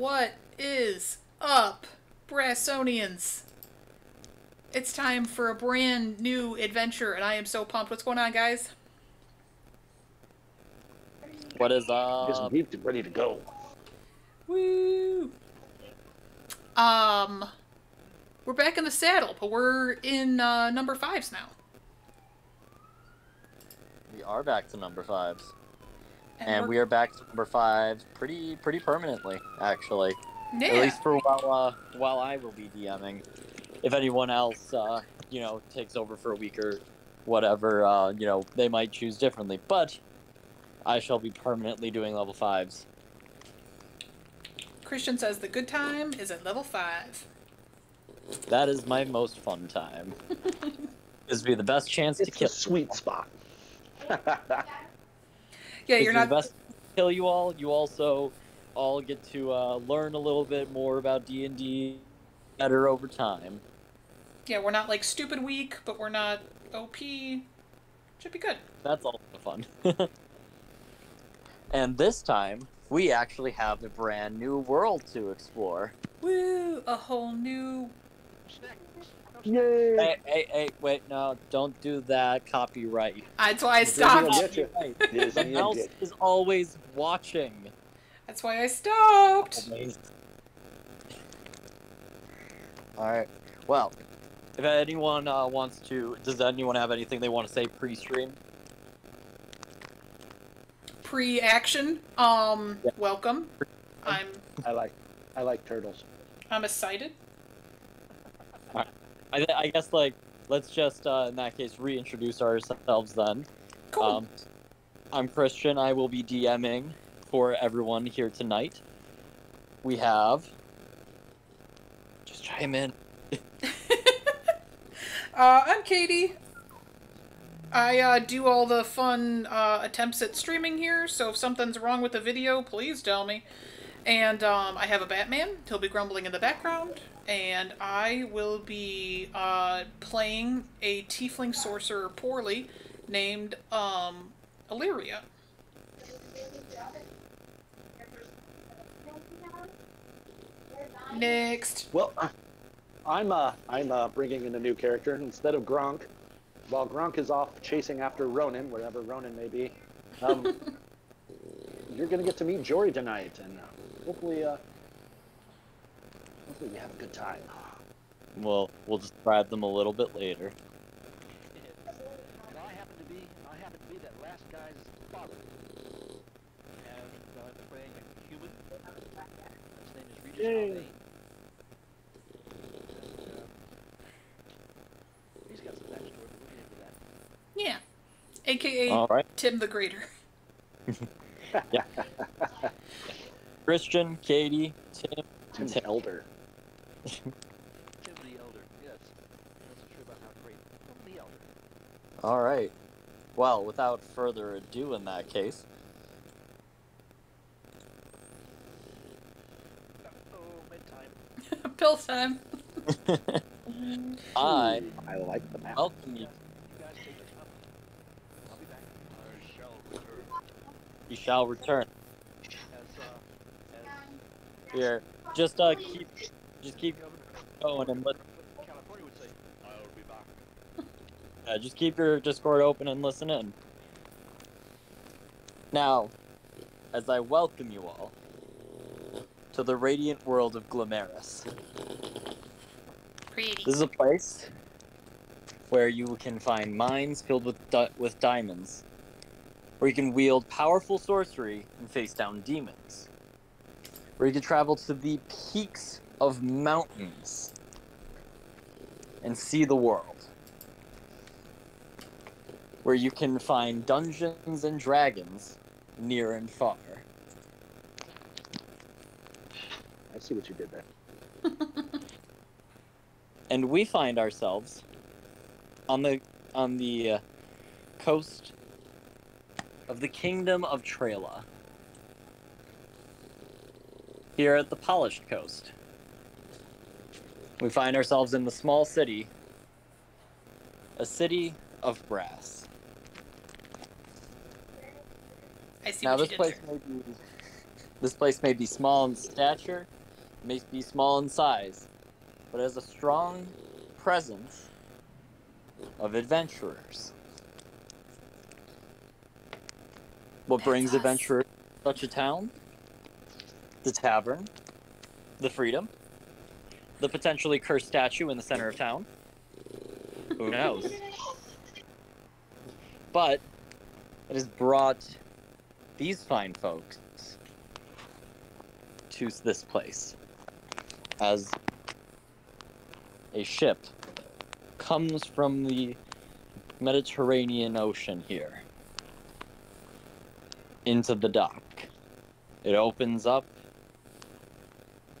What is up, Brassonians? It's time for a brand new adventure, and I am so pumped. What's going on, guys? What is up? Just up? beefed and ready to go. Woo! Um, we're back in the saddle, but we're in uh, number fives now. We are back to number fives, And, and we we're, back to number five pretty pretty permanently, actually. yeah. At least for while uh, while I will be DMing. If anyone else, uh, you know, takes over for a week or whatever, uh, you know, they might choose differently. But I shall be permanently doing level fives. Christian says the good time is at level five. That is my most fun time. This would be the best chance to It's kill. a sweet spot. Yeah, you're not. the best kill you all. You also all get to uh, learn a little bit more about D and D better over time. Yeah, we're not like stupid weak, but we're not OP. Should be good. That's also fun. and this time, we actually have a brand new world to explore. Woo! A whole new. Yay! Hey, hey, hey, wait, no, don't do that. Copyright. That's why I stopped. get you. Copyright. Disney Someone else is always watching. That's why I stopped. Alright, well, if anyone uh, wants to, does anyone have anything they want to say pre-stream? Pre-action. Um, Yeah. welcome. I'm I like, I like turtles. I'm excited. I, I guess, like, let's just, uh, in that case, reintroduce ourselves then. Cool. Um, I'm Christian. I will be DMing for everyone here tonight. We have. Just chime in. Uh, I'm Katie. I uh, do all the fun uh, attempts at streaming here, so if something's wrong with the video, please tell me. And um, I have a Batman. He'll be grumbling in the background. And I will be uh, playing a Tiefling sorcerer poorly named um, Illyria. Next. Well, I'm uh, I'm uh, bringing in a new character instead of Gronk. While Gronk is off chasing after Ronan, wherever Ronan may be, um, you're gonna get to meet Jory tonight, and uh, hopefully, uh, hopefully you have a good time. Well, we'll we'll describe them a little bit later. And I happen to be, I happen to be that last guy's father. And uh, I'm playing a human. His name is Regis Yay. Haldane. And, uh, he's got some backstory, but we'll get into that. Yeah. AKA All right, Tim the Greater. yeah. Christian, Katie, Tim. Tim Tim. Elder. All right. Well, without further ado, in that case, Oh, bedtime. Pill time. I I like the map. welcome you. You guys take your time. I'll be back. I shall return. You shall return. As, uh, as Here, just uh, keep, just keep going and let, California would say, I'll be back. uh, just keep your Discord open and listen in. Now, as I welcome you all to the radiant world of Glameris. Pretty. This is a place where you can find mines filled with di- with diamonds, where you can wield powerful sorcery and face down demons, where you can travel to the peaks of mountains and see the world, where you can find dungeons and dragons near and far. I see what you did there. and we find ourselves on the on the uh, coast of the kingdom of Trela. Here at the polished coast. We find ourselves in the small city, a city of brass. I see now this place there. may be This place may be small in stature, may be small in size, but has a strong presence of adventurers. What brings us. adventurers to such a town? The tavern, the freedom, the potentially cursed statue in the center of town. Who knows? But it has brought these fine folks to this place as a ship comes from the Mediterranean Ocean here into the dock. It opens up,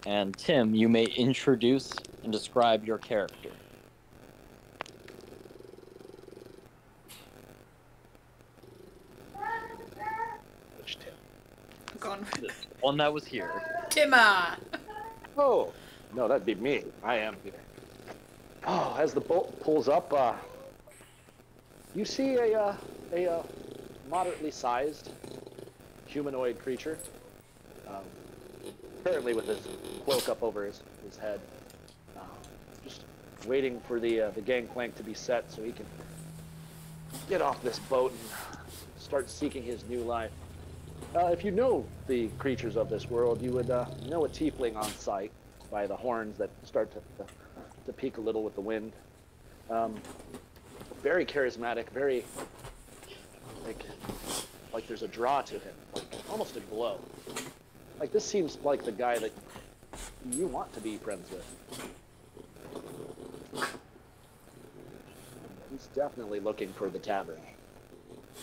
and Tim, you may introduce and describe your character. Which Tim? I'm going with One that was here. Timma. Oh, no, that'd be me. I am here. Oh, as the boat pulls up, uh, you see a, uh, a uh, moderately sized humanoid creature, um, currently with his cloak up over his, his head, uh, just waiting for the uh, the gangplank to be set so he can get off this boat and start seeking his new life. Uh, if you know the creatures of this world, you would uh, know a tiefling on sight by the horns that start to, to, to peak a little with the wind. Um, very charismatic, very like like there's a draw to him, like almost a glow. Like this seems like the guy that you want to be friends with. He's definitely looking for the tavern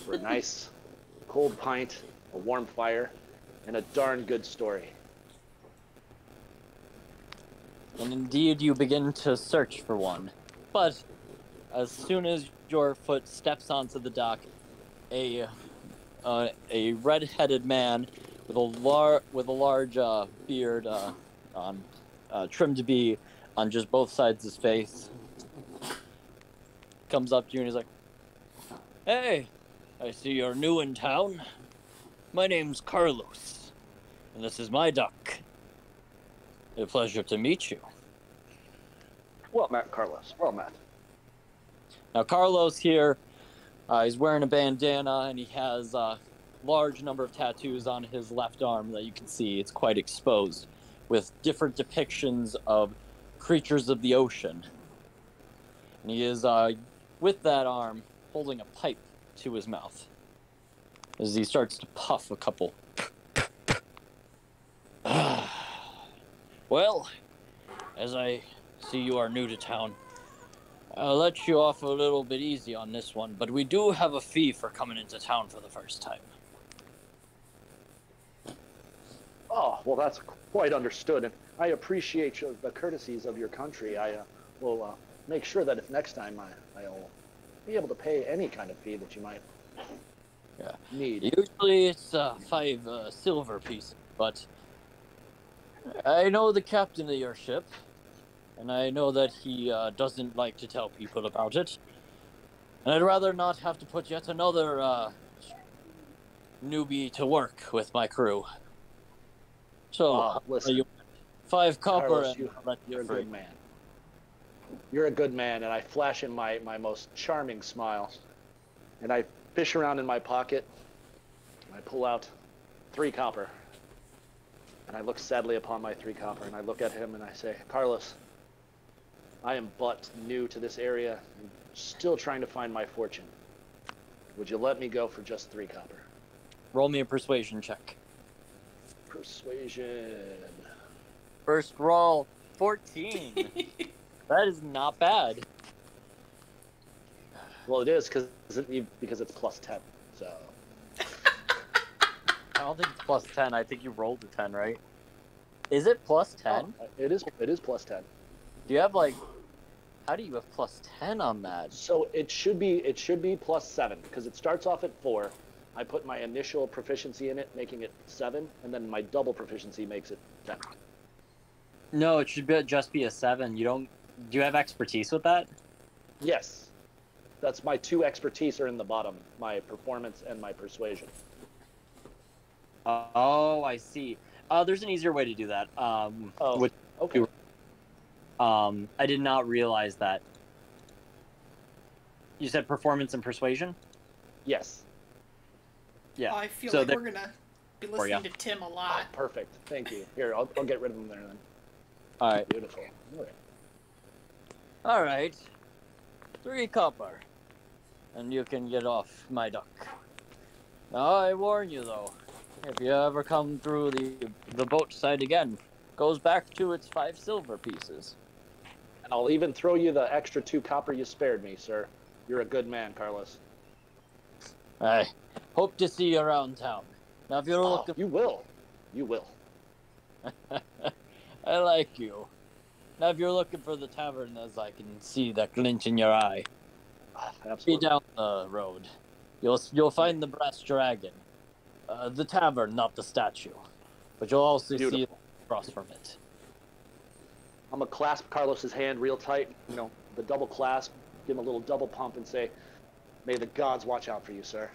for a nice cold pint, a warm fire, and a darn good story. And indeed, you begin to search for one. But as soon as your foot steps onto the dock, a uh, a red-headed man with a lar- with a large uh, beard uh, on uh, trimmed to be on just both sides of his face comes up to you and he's like, "Hey, I see you're new in town. My name's Carlos, and this is my duck. A pleasure to meet you." Well met, Carlos. Well met. Now, Carlos here, uh, he's wearing a bandana and he has a large number of tattoos on his left arm that you can see. It's quite exposed with different depictions of creatures of the ocean. And he is, uh, with that arm, holding a pipe to his mouth as he starts to puff a couple. well, as I see you are new to town, I'll let you off a little bit easy on this one, but we do have a fee for coming into town for the first time. Oh, well, that's quite understood, and I appreciate the courtesies of your country. I uh, will uh, make sure that if next time I, I'll be able to pay any kind of fee that you might Yeah. need. Usually it's uh, five uh, silver pieces, but I know the captain of your ship, and I know that he uh, doesn't like to tell people about it. And I'd rather not have to put yet another uh, newbie to work with my crew. So, Oh, listen, five copper, Carlos, you, you're a good man. You're a good man, and I flash in my, my most charming smile. And I fish around in my pocket, and I pull out three copper. And I look sadly upon my three copper, and I look at him and I say, Carlos, I am but new to this area, and still trying to find my fortune. Would you let me go for just three copper? Roll me a persuasion check. Persuasion. First roll, 14. that is not bad. Well, it is because because it's plus ten. So I don't think it's plus 10. I think you rolled a 10, right? Is it plus 10? Oh, uh, it is. It is plus ten. Do you have like. How do you have plus 10 on that? So it should be it should be plus seven because it starts off at four. I put my initial proficiency in it, making it seven, and then my double proficiency makes it ten. No, it should be, just be a 7. You don't. Do you have expertise with that? Yes, that's my two expertise are in the bottom, my performance and my persuasion. Oh, I see. Uh, there's an easier way to do that. Um, Oh, which, okay. um, I did not realize that. You said performance and persuasion. Yes. Yeah. I feel so like we're gonna be For ya. listening to Tim a lot. Oh, perfect. Thank you. Here, I'll, I'll get rid of them there then. All right. Beautiful. All right. All right. Three copper, and you can get off my duck. Now I warn you though, if you ever come through the the boat side again, goes back to its five silver pieces. And I'll even throw you the extra two copper you spared me, sir. You're a good man, Carlos. I hope to see you around town. Now, if you're Oh, looking, you will. You will. I like you. Now, if you're looking for the tavern, as I can see that glint in your eye, Ah, be down the road. You'll you'll find the brass dragon, uh, the tavern, not the statue, but you'll also see Beautiful. across from it. I'm gonna clasp Carlos's hand real tight. You know, the double clasp. Give him a little double pump and say, "May the gods watch out for you, sir."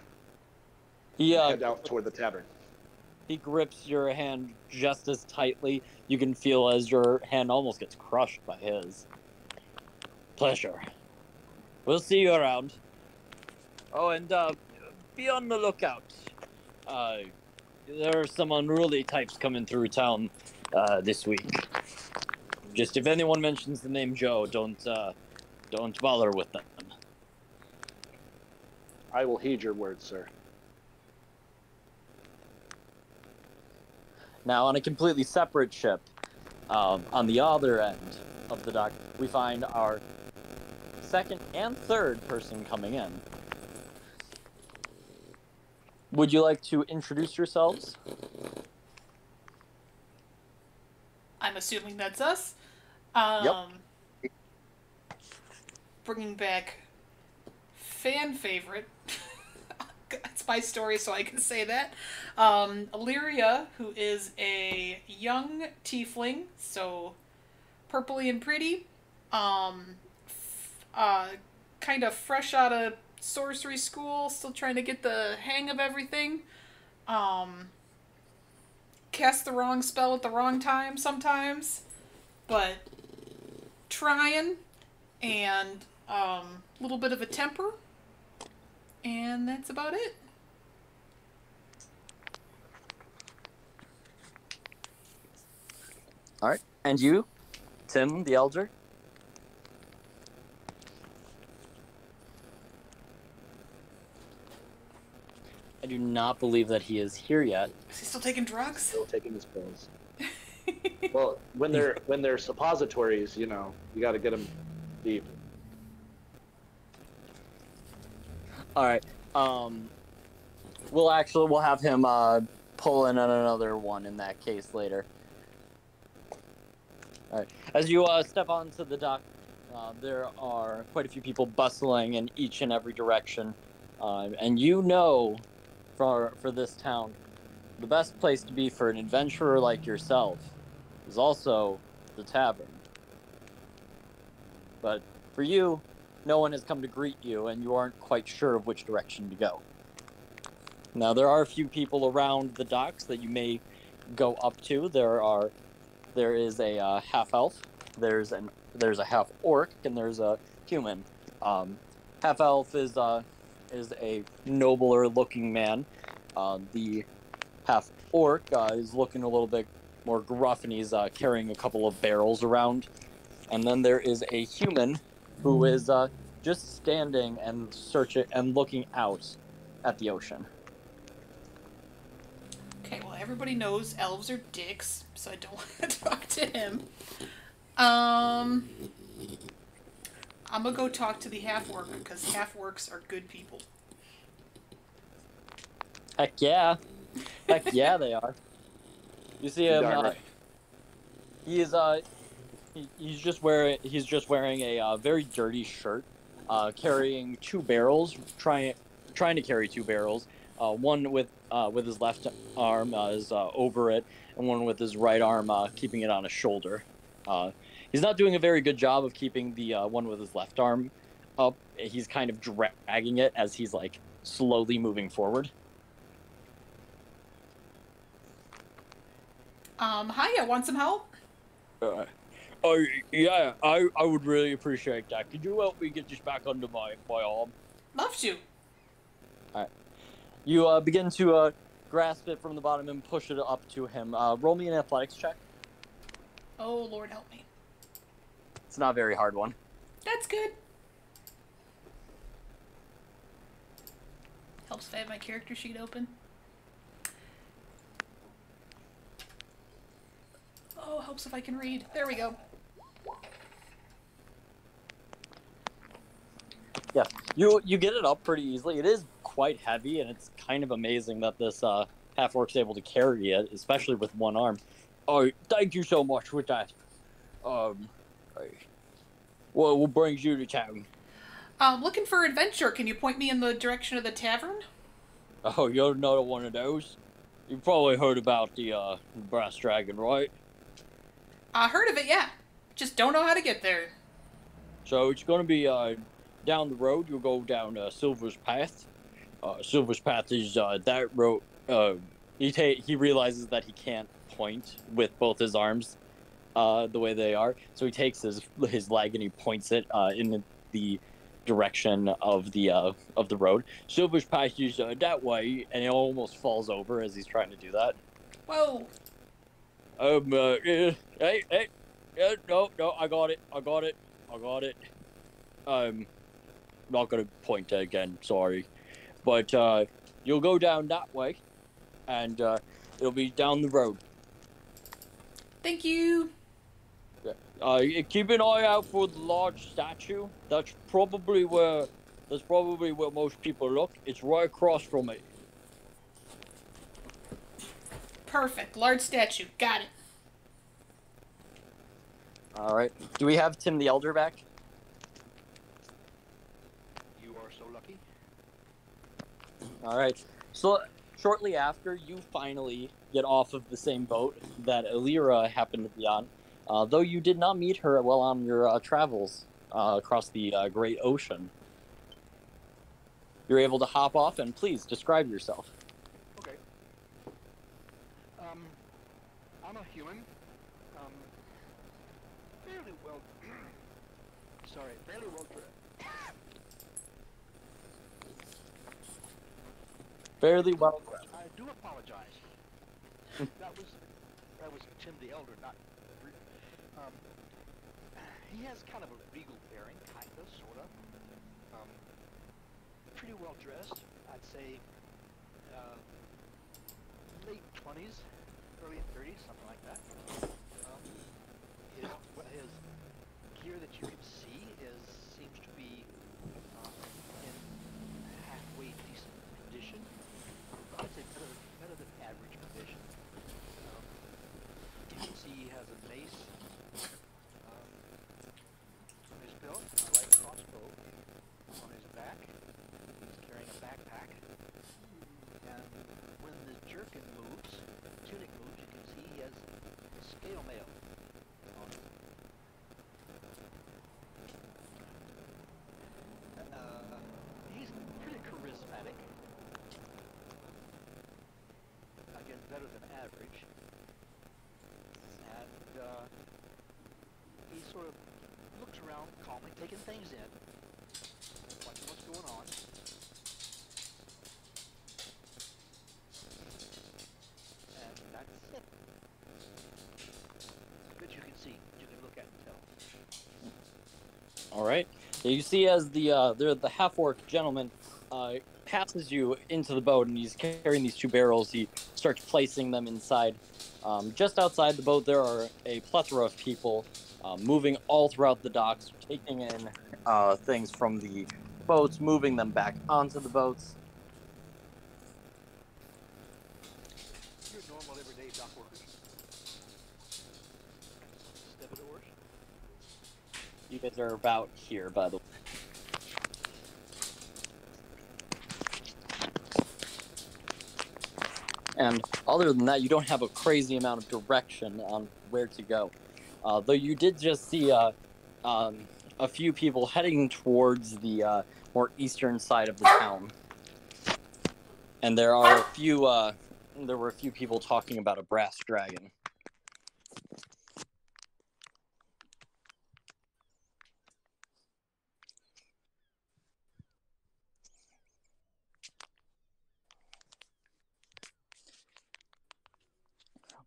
He uh, Head out toward the tavern. he grips your hand just as tightly. You can feel as your hand almost gets crushed by his. Pleasure. We'll see you around. Oh, and uh, be on the lookout. Uh, there are some unruly types coming through town uh, this week. Just if anyone mentions the name Joe, don't uh, don't bother with them. I will heed your words, sir. Now, on a completely separate ship, um, on the other end of the dock, we find our second and third person coming in. Would you like to introduce yourselves? I'm assuming that's us. Um, Bringing back fan favorite. My story, so I can say that. Um, Illyria, who is a young tiefling, so purpley and pretty. Um, f- uh, kind of fresh out of sorcery school, still trying to get the hang of everything. Um, cast the wrong spell at the wrong time sometimes, but trying and um, a little bit of a temper, and that's about it. All right. And you, Tim the Elder? I do not believe that he is here yet. Is he still taking drugs? Still taking his pills. Well, when they're when they're suppositories, you know, you got to get them deep. All right. Um, we'll actually we'll have him uh, pull in on another one in that case later. As you uh, step onto the dock, uh, there are quite a few people bustling in each and every direction, um, and you know, for for this town, the best place to be for an adventurer like yourself is also the tavern. But for you, no one has come to greet you, and you aren't quite sure of which direction to go. Now, there are a few people around the docks that you may go up to. There are, there is a uh, half elf, there's an there's a half orc, and there's a human. Um, half elf is uh, is a nobler looking man. Uh, the half orc uh, is looking a little bit more gruff, and he's uh, carrying a couple of barrels around. And then there is a human who is uh, just standing and searching and looking out at the ocean. Okay, well, everybody knows elves are dicks, so I don't want to talk to him. Um, I'm gonna go talk to the half orc because half orcs are good people. Heck yeah, heck yeah, they are. You see him? Uh, right. he is uh, he, he's just wearing he's just wearing a uh, very dirty shirt, uh, carrying two barrels, trying trying to carry two barrels. Uh, one with uh, with his left arm uh, is uh, over it, and one with his right arm uh, keeping it on his shoulder. Uh, he's not doing a very good job of keeping the uh, one with his left arm up. He's kind of dragging it as he's like slowly moving forward. Um, hiya, want some help? Uh, oh yeah, I I would really appreciate that. Could you help me get this back under my my arm? Love to. You uh, begin to uh, grasp it from the bottom and push it up to him. Uh, roll me an athletics check. Oh, Lord help me. It's not a very hard one. That's good. Helps if I have my character sheet open. Oh, helps if I can read. There we go. Yeah, you you get it up pretty easily. It is quite heavy, and it's kind of amazing that this uh, half orc's able to carry it, especially with one arm. Oh, thank you so much with that. Um, well, what brings you to town? Um, looking for adventure. Can you point me in the direction of the tavern? Oh, you're another one of those. You've probably heard about the uh, brass dragon, right? I heard of it, yeah. Just don't know how to get there. So it's going to be uh, down the road. You'll go down uh, Silver's Path. Uh, Silver's Path is uh, that road. Uh, he ta- he realizes that he can't point with both his arms uh, the way they are, so he takes his his leg and he points it uh, in the, the direction of the uh, of the road. Silver's Path is uh, that way, and he almost falls over as he's trying to do that. Whoa. Um, uh, eh, hey, hey, yeah, no, no, I got it, I got it, I got it. Um, not gonna point again, sorry, but uh, you'll go down that way, and uh, it'll be down the road. Thank you. Uh, keep an eye out for the large statue. That's probably where, that's probably where most people look. It's right across from it. Perfect. Large statue. Got it. All right. Do we have Tim the Elder back? You are so lucky. All right. So shortly after, you finally get off of the same boat that Illyria happened to be on, uh, though you did not meet her while on your uh, travels uh, across the uh, Great Ocean. You're able to hop off and please describe yourself. Okay. Um, I'm a human. Um, fairly well. sorry, fairly well dressed. Fairly well. I do apologize. that was that was Tim the Elder, not. Um, he has kind of a regal bearing, kind of, sort of. Um, pretty well dressed, I'd say. Uh, late twenties, early thirties, something like that. Um, his well, his gear that you can see is seems to be um, in halfway decent condition. I'd say better, better than average condition. Um, you can see he has a mace um, on his belt, a light crossbow on his back. He's carrying a backpack. And when the jerkin moves, tunic moves, you can see he has scale mail on. Uh, he's pretty charismatic. Again, better than average. And uh, he sort of looks around calmly, taking things in, All right. You see, as the uh, the, the half orc gentleman uh, passes you into the boat, and he's carrying these two barrels. He starts placing them inside. Um, just outside the boat, there are a plethora of people uh, moving all throughout the docks, taking in uh, things from the boats, moving them back onto the boats. Guys are about here, by the way. And other than that, you don't have a crazy amount of direction on where to go. Uh, though you did just see uh, um, a few people heading towards the uh, more eastern side of the town. And there are a few. Uh, there were a few people talking about a brass dragon.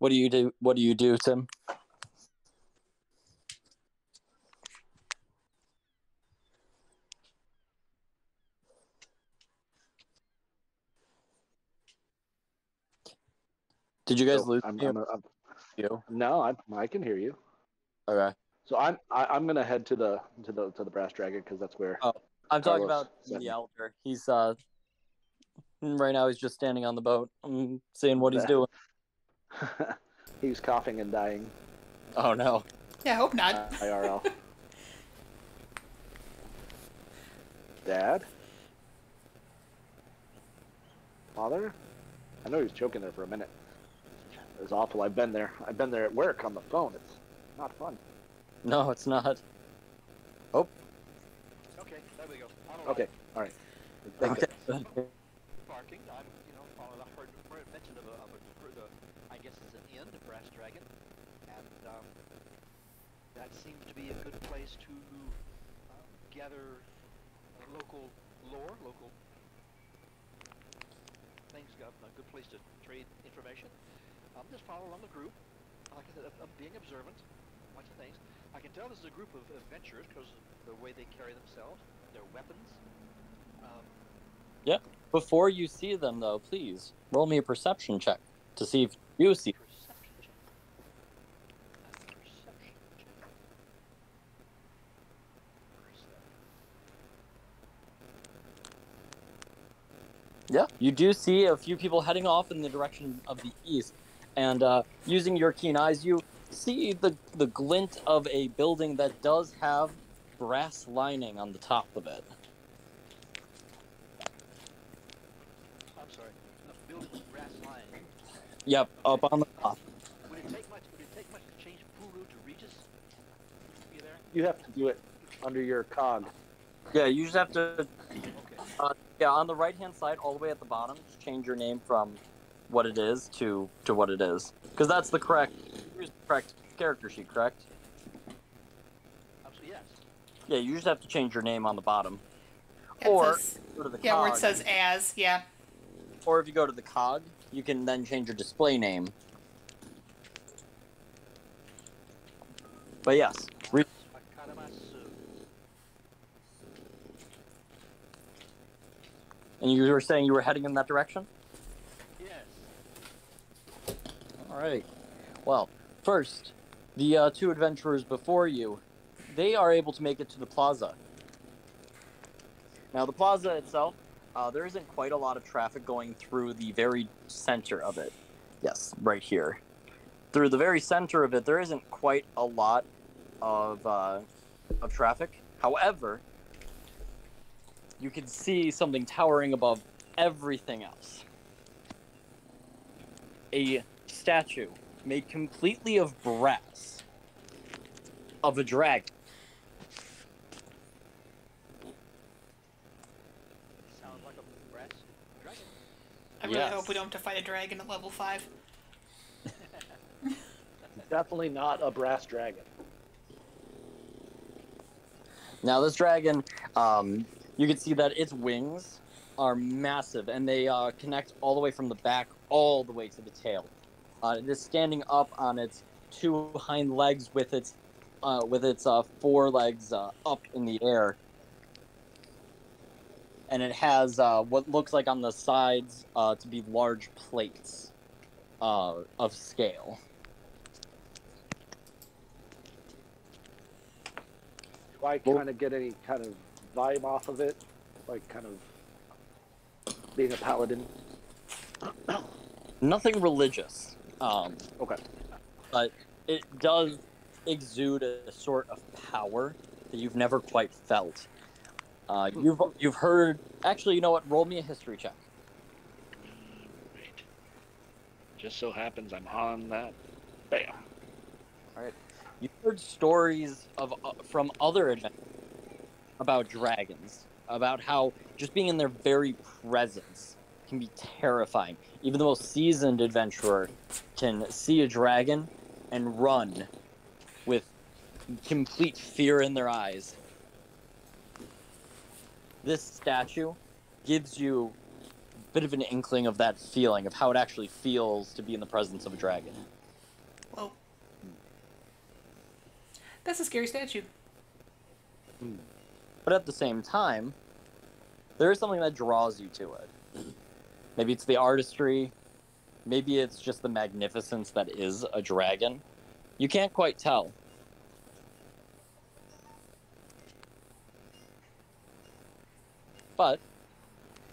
What do you do? What do you do, Tim? Did you guys So lose I'm. I'm, I'm- you? no, I, I can hear you. Okay. So I'm I, I'm gonna head to the to the to the brass dragon because that's where. Oh. I'm talking Carlos about sent the elder. He's uh right now he's just standing on the boat. I'm seeing what he's Yeah. doing. was coughing and dying. Oh no. Yeah, I hope Uh, not. IRL. Dad. Father. I know he was choking there for a minute. It was awful. I've been there. I've been there at work on the phone. It's not fun. No, it's not. Oh. Okay, there we go. Okay. All right. Thank Okay. goodness. Barking. I'm, you know, following a heard, heard mention of a, of a, for the, I guess it's an inn, the Brass Dragon, and um, that seems to be a good place to um, gather uh, local lore, local things. Got a good place to trade information. Um, just follow along the group. Like I said, I'm being observant. Watch the things. I can tell this is a group of adventurers because of the way they carry themselves, their weapons. Um, Before you see them though, please roll me a perception check to see if you see. Perception check. A Perception check. Perception. Yeah, you do see a few people heading off in the direction of the east, and uh, using your keen eyes, you see the the glint of a building that does have brass lining on the top of it. I'm sorry. A building with brass lining. Yep, up on the top. Would it take much? Would it take much to change Puru to Regis? Be there? You have to do it under your cog. Yeah, you just have to. Okay. Yeah, on the right hand side, all the way at the bottom, just change your name from what it is to to what it is, because that's the correct here's the correct character sheet, correct? So yes. Yeah, you just have to change your name on the bottom. It or says- go to the yeah, where it says as, yeah. Or if you go to the cog, you can then change your display name. But yes, and you were saying you were heading in that direction? Yes. All right. Well, first, the uh, two adventurers before you, they are able to make it to the plaza. Now, the plaza itself, uh, there isn't quite a lot of traffic going through the very center of it. Yes, right here. Through the very center of it, there isn't quite a lot of uh, of traffic. However, you can see something towering above everything else. A statue made completely of brass of a dragon. Sounds like a brass dragon. I really Yes. hope we don't have to fight a dragon at level 5. Definitely not a brass dragon. Now, this dragon, um, you can see that its wings are massive and they uh, connect all the way from the back all the way to the tail. Uh, it is standing up on its two hind legs with its uh, with its uh, four legs uh, up in the air, and it has uh, what looks like on the sides uh, to be large plates uh, of scale. Do I kind of get any kind of vibe off of it? Like kind of being a paladin? Nothing religious. Um, Okay. but it does exude a sort of power that you've never quite felt. Uh, you've you've heard. Actually, you know what? Roll me a history check. Right. Just so happens I'm on that. Bam. All right. You've heard stories of uh, from other adventures about dragons, about how just being in their very presence can be terrifying. Even the most seasoned adventurer can see a dragon and run with complete fear in their eyes. This statue gives you a bit of an inkling of that feeling of how it actually feels to be in the presence of a dragon. Well, that's a scary statue. Mm. But at the same time, there is something that draws you to it. Maybe it's the artistry, maybe it's just the magnificence that is a dragon. You can't quite tell. But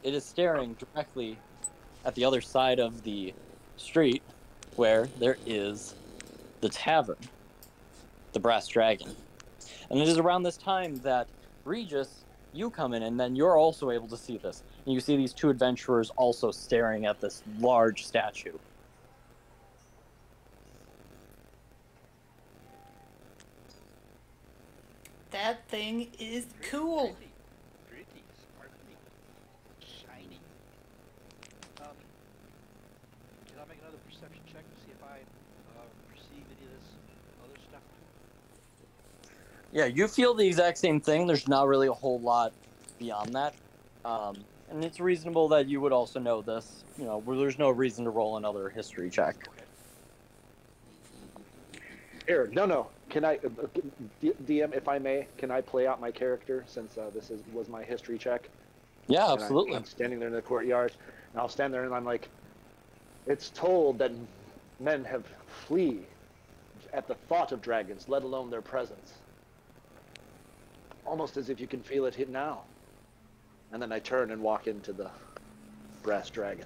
it is staring directly at the other side of the street where there is the tavern, the Brass Dragon. And it is around this time that Regis, you come in, and then you're also able to see this. And you see these two adventurers also staring at this large statue. That thing is cool. Pretty, pretty, sparkly, shiny. Um, can I make another perception check to see if I uh, perceive any of this other stuff? Yeah, you feel the exact same thing. There's not really a whole lot beyond that. Um, and it's reasonable that you would also know this. You know, there's no reason to roll another history check. Here, no, no. Can I, uh, DM, if I may, can I play out my character since uh, this is was my history check? Yeah, And I'm- absolutely. I'm, standing there in the courtyard, and I'll stand there and I'm like, it's told that men have flee at the thought of dragons, let alone their presence. Almost as if you can feel it hit now. And then I turn and walk into the brass dragon.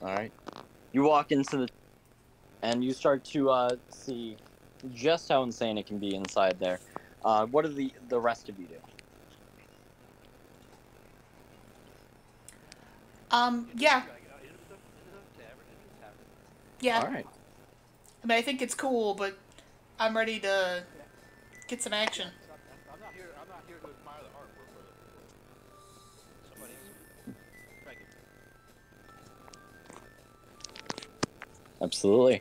All right. You walk into the, and you start to uh, see just how insane it can be inside there. Uh, what do the the rest of you do? Um, yeah, Gotta get out into the, into the tavern, into Um, the tavern. yeah. All right. I mean, I think it's cool, but I'm ready to get some action. It's not- I'm not here. I'm not here to admire the artwork or the. Somebody else. Thank you. Absolutely.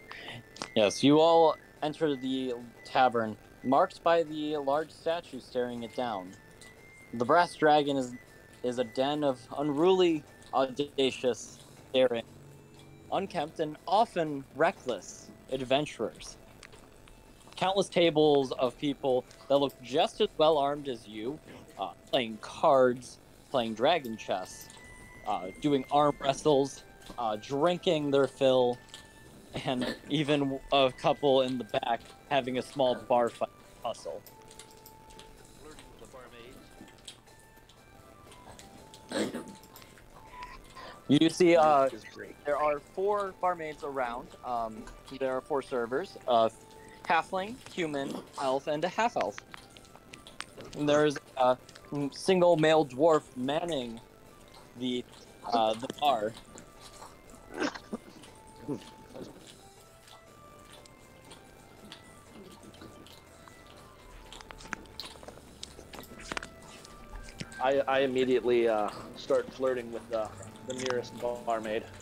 Yes, you all enter the tavern, marked by the large statue staring it down. The brass dragon is is a den of unruly, audacious, daring, unkempt, and often reckless adventurers. Countless tables of people that look just as well armed as you, uh, playing cards, playing dragon chess, uh, doing arm wrestles, uh, drinking their fill, and even a couple in the back having a small bar fight hustle. You see, uh, is there are four barmaids around. Um, there are four servers: a halfling, human, elf, and a half elf. And there's a single male dwarf manning the uh, the bar. I, I immediately uh, start flirting with the, the nearest barmaid.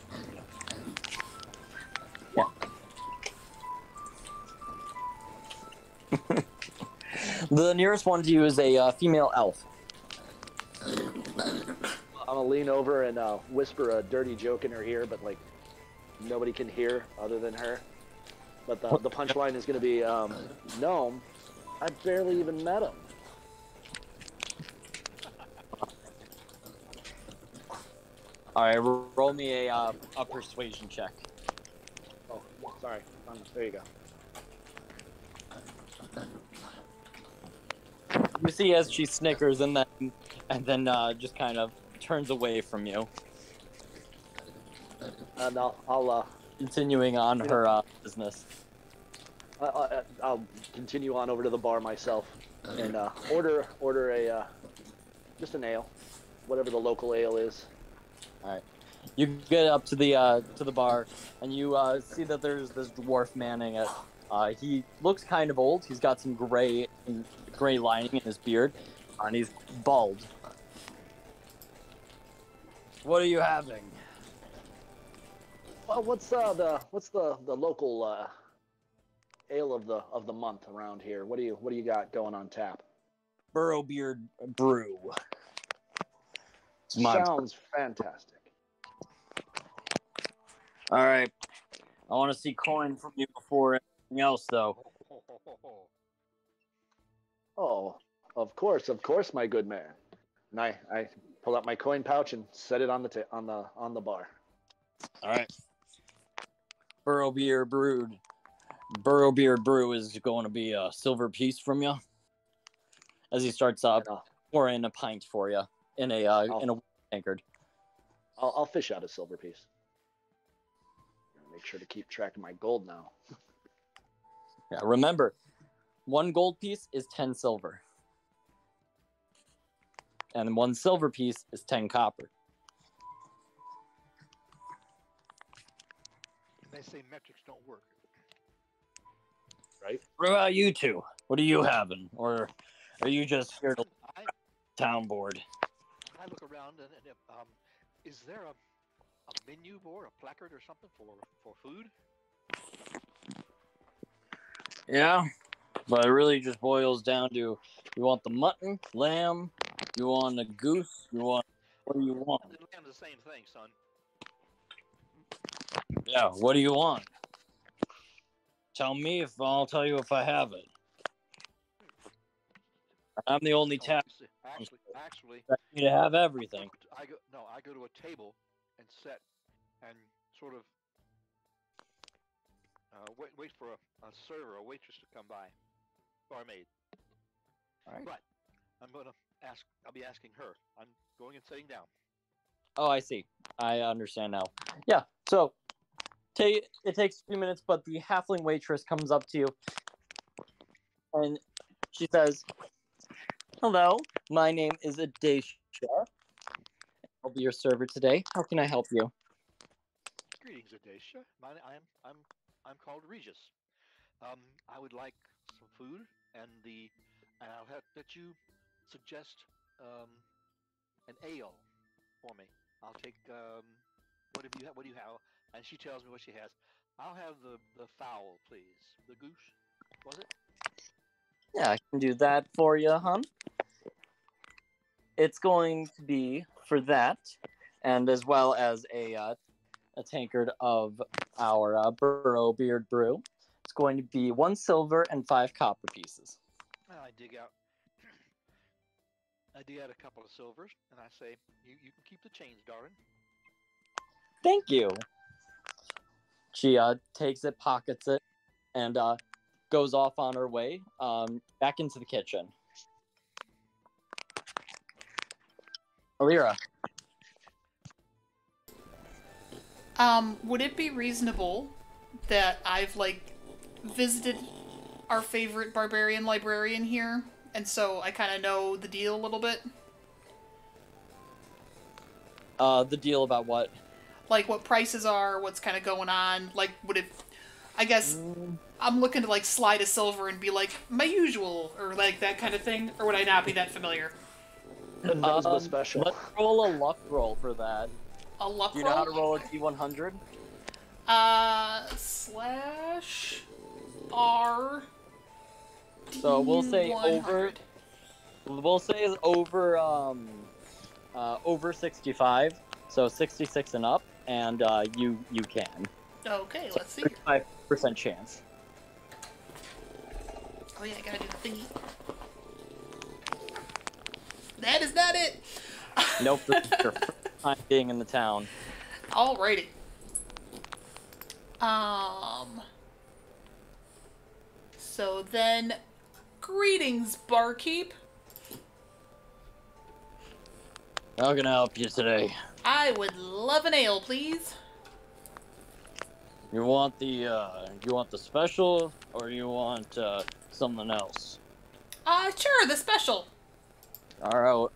The nearest one to you is a uh, female elf. I'm gonna lean over and uh, whisper a dirty joke in her ear, but like nobody can hear other than her. But the, the punchline is gonna be, um, Gnome, I barely even met him. All right, roll me a uh, a persuasion check. Oh, sorry. Um, there you go. You see as she snickers and then and then uh, just kind of turns away from you, And I'll, I'll, uh, continuing on her uh, business. I- I- I'll continue on over to the bar myself and uh, order order a uh, just an ale, whatever the local ale is. You get up to the uh, to the bar and you uh, see that there's this dwarf manning it. Uh, he looks kind of old. He's got some gray gray lining in his beard, and he's bald. What are you having? Well, what's uh, the what's the the local uh, ale of the of the month around here? What do you what do you got going on tap? Burrowbeard brew. My- Sounds fantastic. All right. I want to see coin from you before anything else, though. Oh, of course, of course, my good man. And I, I pull out my coin pouch and set it on the ta- on the on the bar. All right. Burrow Beer Brewed. Burrow Beer Brew is going to be a silver piece from you. As he starts up, And I'll, pouring a pint for you in a uh, in a tankard. I'll, I'll fish out a silver piece. Make sure to keep track of my gold now. Yeah, remember, one gold piece is ten silver, and one silver piece is ten copper. They say metrics don't work. Right? What about you two? What are you having, or are you just here to I, town board? I look around and, and um, is there a, a menu board, a placard or something for, for food? Yeah, but it really just boils down to you want the mutton, lamb, you want the goose, you want what do you want? And lamb's the same thing, son. Yeah, what do you want? Tell me if I'll tell you if I have it. I'm the only s- Actually, actually, that need to have everything. I go no, I go to a table and set and sort of uh, wait wait for a, a server, a waitress to come by, barmaid. All right. But I'm gonna ask. I'll be asking her. I'm going and sitting down. Oh, I see. I understand now. Yeah. So, take it takes a few minutes, but the halfling waitress comes up to you, and she says, "Hello, my name is Adesha. I'll be your server today. How can I help you?" Greetings, Adesha. My, I'm I'm I'm called Regis. Um, I would like some food, and the and I'll have that you suggest um, an ale for me. I'll take um, what have you ha- what do you have? And she tells me what she has. I'll have the the fowl, please. The goose, was it? Yeah, I can do that for you, hon. It's going to be for that, and as well as a uh, a tankard of our uh, Burrow Beard Brew. It's going to be one silver and five copper pieces. I dig out. I dig out a couple of silvers, and I say, "You you can keep the change, darling." Thank you. She uh, takes it, pockets it, and uh, goes off on her way um, back into the kitchen. Illyria, Um, would it be reasonable that I've like visited our favorite barbarian librarian here, and so I kind of know the deal a little bit, uh, the deal about what? like what prices are, what's kind of going on. Like, would it? I guess I'm looking to like slide a silver and be like my usual, or like that kind of thing, or would I not be that familiar? And those Um, the special. Let's roll a luck roll for that. A luck Do you know how to roll? roll a D100? Uh, slash R. So we'll say over. D100. We'll say is over um, uh, over 65. So 66 and up, and uh, you you can. Okay, let's see. 35 percent chance. Oh yeah, I gotta do the thingy. That is not it. Nope, this is your first time being in the town. Alrighty. Um. So then, greetings, barkeep. How can I help you today? I would love an ale, please. You want the uh, you want the special, or you want uh, something else? Uh, sure, the special. All right, we'll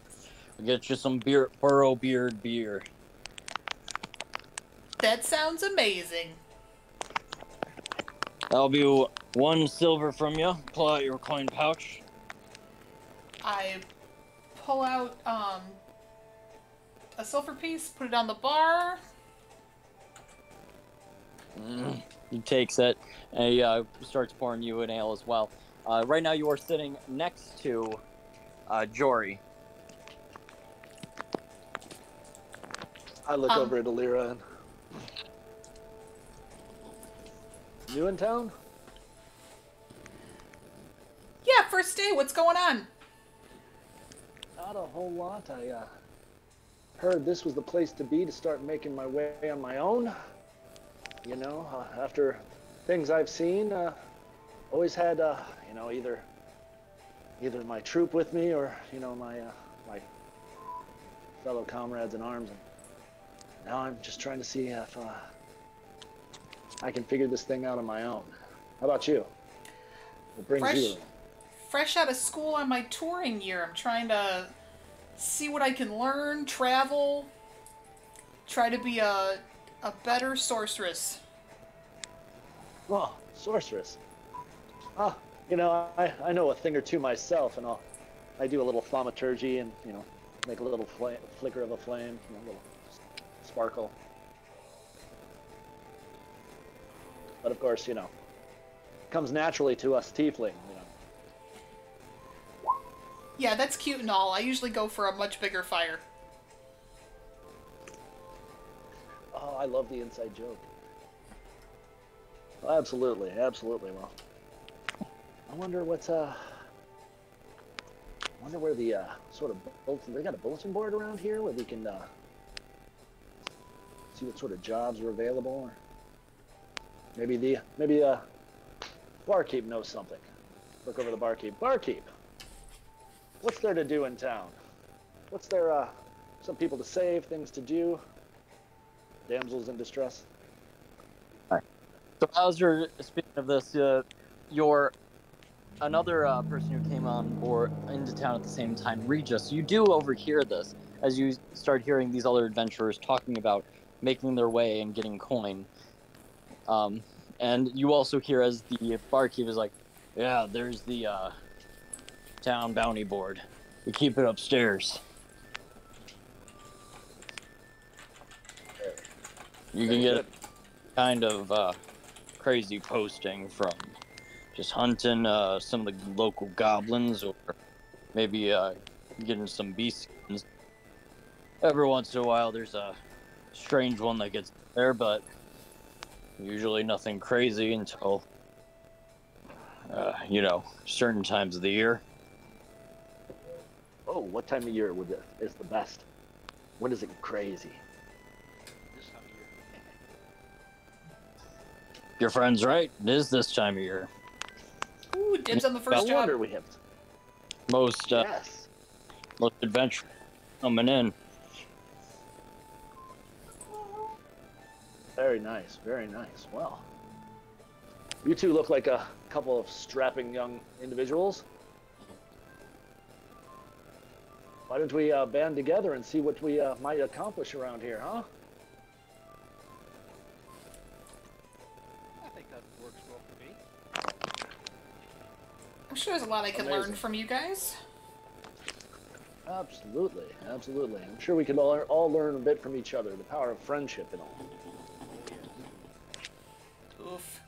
get you some beer, Burrow Beard beer. That sounds amazing. That'll be one silver from you. Pull out your coin pouch. I pull out um a silver piece, put it on the bar. Mm, he takes it and he uh, starts pouring you an ale as well. Uh, right now, you are sitting next to uh, Jory. I look Um, over at Illyria and. New in town? Yeah, first day. What's going on? Not a whole lot. I uh, heard this was the place to be to start making my way on my own. You know, uh, after things I've seen, uh, always had, uh, you know, either either my troop with me or you know my uh, my fellow comrades in arms. And now I'm just trying to see if uh, I can figure this thing out on my own. How about you? What brings Fresh- you? Fresh out of school on my touring year. I'm trying to see what I can learn, travel, try to be a a better sorceress. Oh, sorceress. Ah, you know, I, I know a thing or two myself, and I'll, I do a little thaumaturgy and, you know, make a little fla- flicker of a flame, you know, a little sparkle. But of course, you know, comes naturally to us tiefling, you know. Yeah, that's cute and all. I usually go for a much bigger fire. Oh, I love the inside joke. Absolutely, absolutely. Well, I wonder what's uh. I wonder where the uh, sort of bulletin. They got a bulletin board around here where we can uh, see what sort of jobs are available. Or maybe the maybe uh, barkeep knows something. Look over the barkeep. Barkeep. What's there to do in town? What's there? Uh, some people to save, things to do. Damsels in distress. So, Bowser, speaking of this, uh, your another uh, person who came on board into town at the same time, Regis. You do overhear this as you start hearing these other adventurers talking about making their way and getting coin. Um, and you also hear as the barkeep is like, "Yeah, there's the uh, town bounty board. We keep it upstairs. You can get kind of uh, crazy posting from just hunting uh, some of the local goblins or maybe uh, getting some beast skins. Every once in a while, there's a strange one that gets there, but usually nothing crazy until, uh, you know, certain times of the year. Oh, what time of year would it, is the best? When does it crazy? This time of year. Your friend's right. It is this time of year. Ooh, dibs on the No first job. wonder we have. Most uh, yes. most adventure coming in. Very nice. Very nice. Well, you two look like a couple of strapping young individuals. Why don't we uh, band together and see what we uh, might accomplish around here, huh? I'm sure there's a lot I can Amazing. learn from you guys. Absolutely, absolutely. I'm sure we could all, all learn a bit from each other, the power of friendship and all. Oof.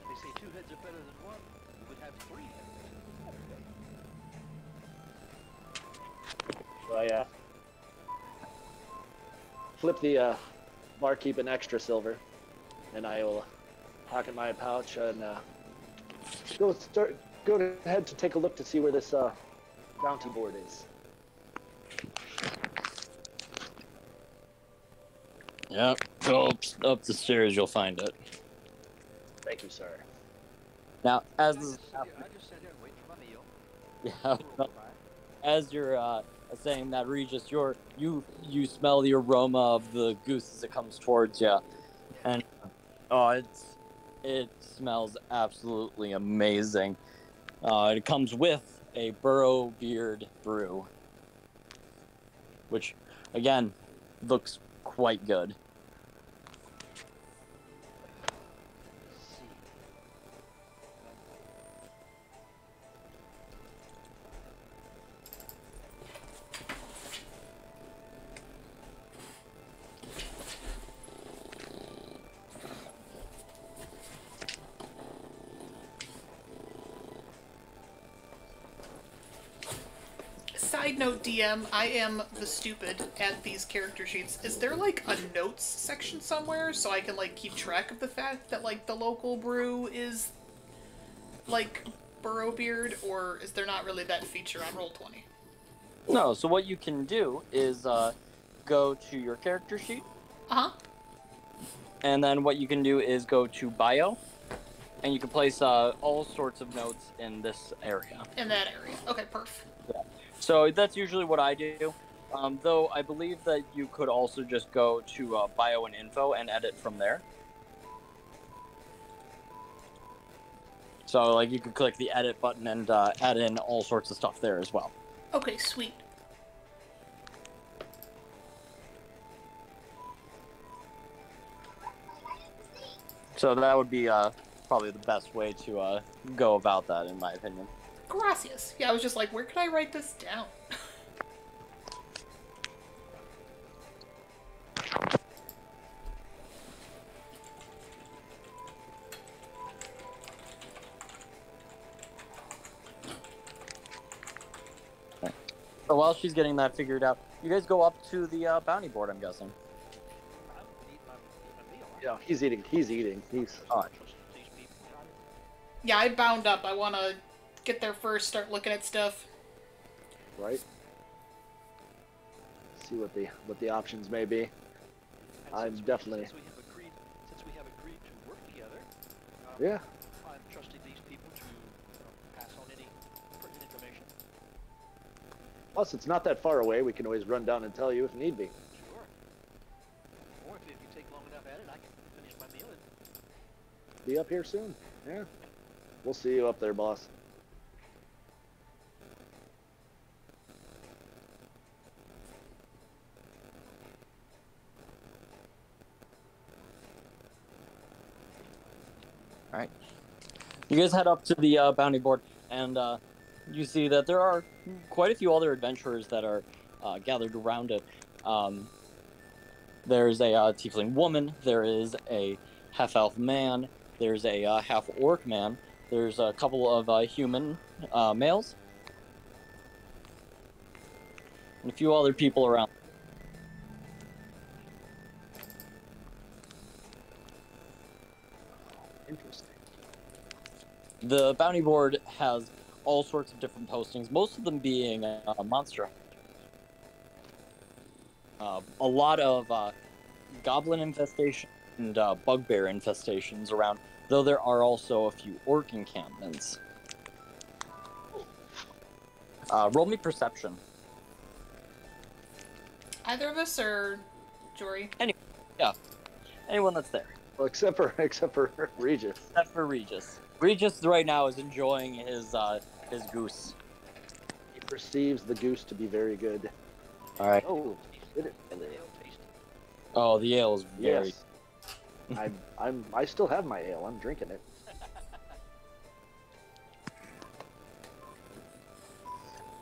They say two heads are better than one. We would have three heads. So I uh, flip the uh, barkeep an extra silver, and I will pocket my pouch and uh, go start go ahead to take a look to see where this uh, bounty board is. Yeah, go up, up the stairs, you'll find it. Thank you, sir. Now, as I this, just, sit here, I just sit here and wait for my meal. yeah, as you're uh, saying that, Regis, you're you you smell the aroma of the goose as it comes towards you, and oh, it's it smells absolutely amazing. Uh, it comes with a burrow beard brew, which again looks quite good. DM, I am the stupid at these character sheets. Is there like a notes section somewhere so I can like keep track of the fact that like the local brew is like Burrowbeard, or is there not really that feature on Roll Twenty? No, so what you can do is uh, go to your character sheet, Uh huh. and then what you can do is go to bio, and you can place uh, all sorts of notes in this area. In that area. Okay, perf. So that's usually what I do. Um, though I believe that you could also just go to uh, bio and info and edit from there. So like you could click the edit button and uh, add in all sorts of stuff there as well. Okay, sweet. So that would be uh, probably the best way to uh, go about that, in my opinion. Gracias. Yeah, I was just like, where could I write this down? So while she's getting that figured out, you guys go up to the uh, bounty board. I'm guessing. I'm eating my, eating my meal. Yeah, he's eating. He's eating. He's. Trust these people. yeah, I bound up. I want to get there first, start looking at stuff. right. See what the what the options may be. And I'm since we- definitely- Since we have agreed, since we have agreed to work together, um, Yeah. I'm trusting these people to uh, pass on any pertinent information. Plus, it's not that far away. We can always run down and tell you if need be. Sure. Or if, if you take long enough at it, I can finish my meal and Be up here soon. Yeah. We'll see you up there, boss. You guys head up to the uh, bounty board, and uh, you see that there are quite a few other adventurers that are uh, gathered around it. Um, there's a uh, tiefling woman. There is a half elf man. There's a uh, half orc man. There's a couple of uh, human uh, males, and a few other people around. The bounty board has all sorts of different postings, most of them being uh, monster. Uh, a lot of uh, goblin infestation and uh, bugbear infestations around, though there are also a few orc encampments. Uh, roll me perception. Either of us or Jory? Any, yeah, anyone that's there, Well, except for except for Regis. except for Regis. Regis right now is enjoying his uh, his goose. He perceives the goose to be very good. All right. Oh, did it? and the ale tasty. Oh, the ale is very. Yes. I'm I'm I still have my ale. I'm drinking it.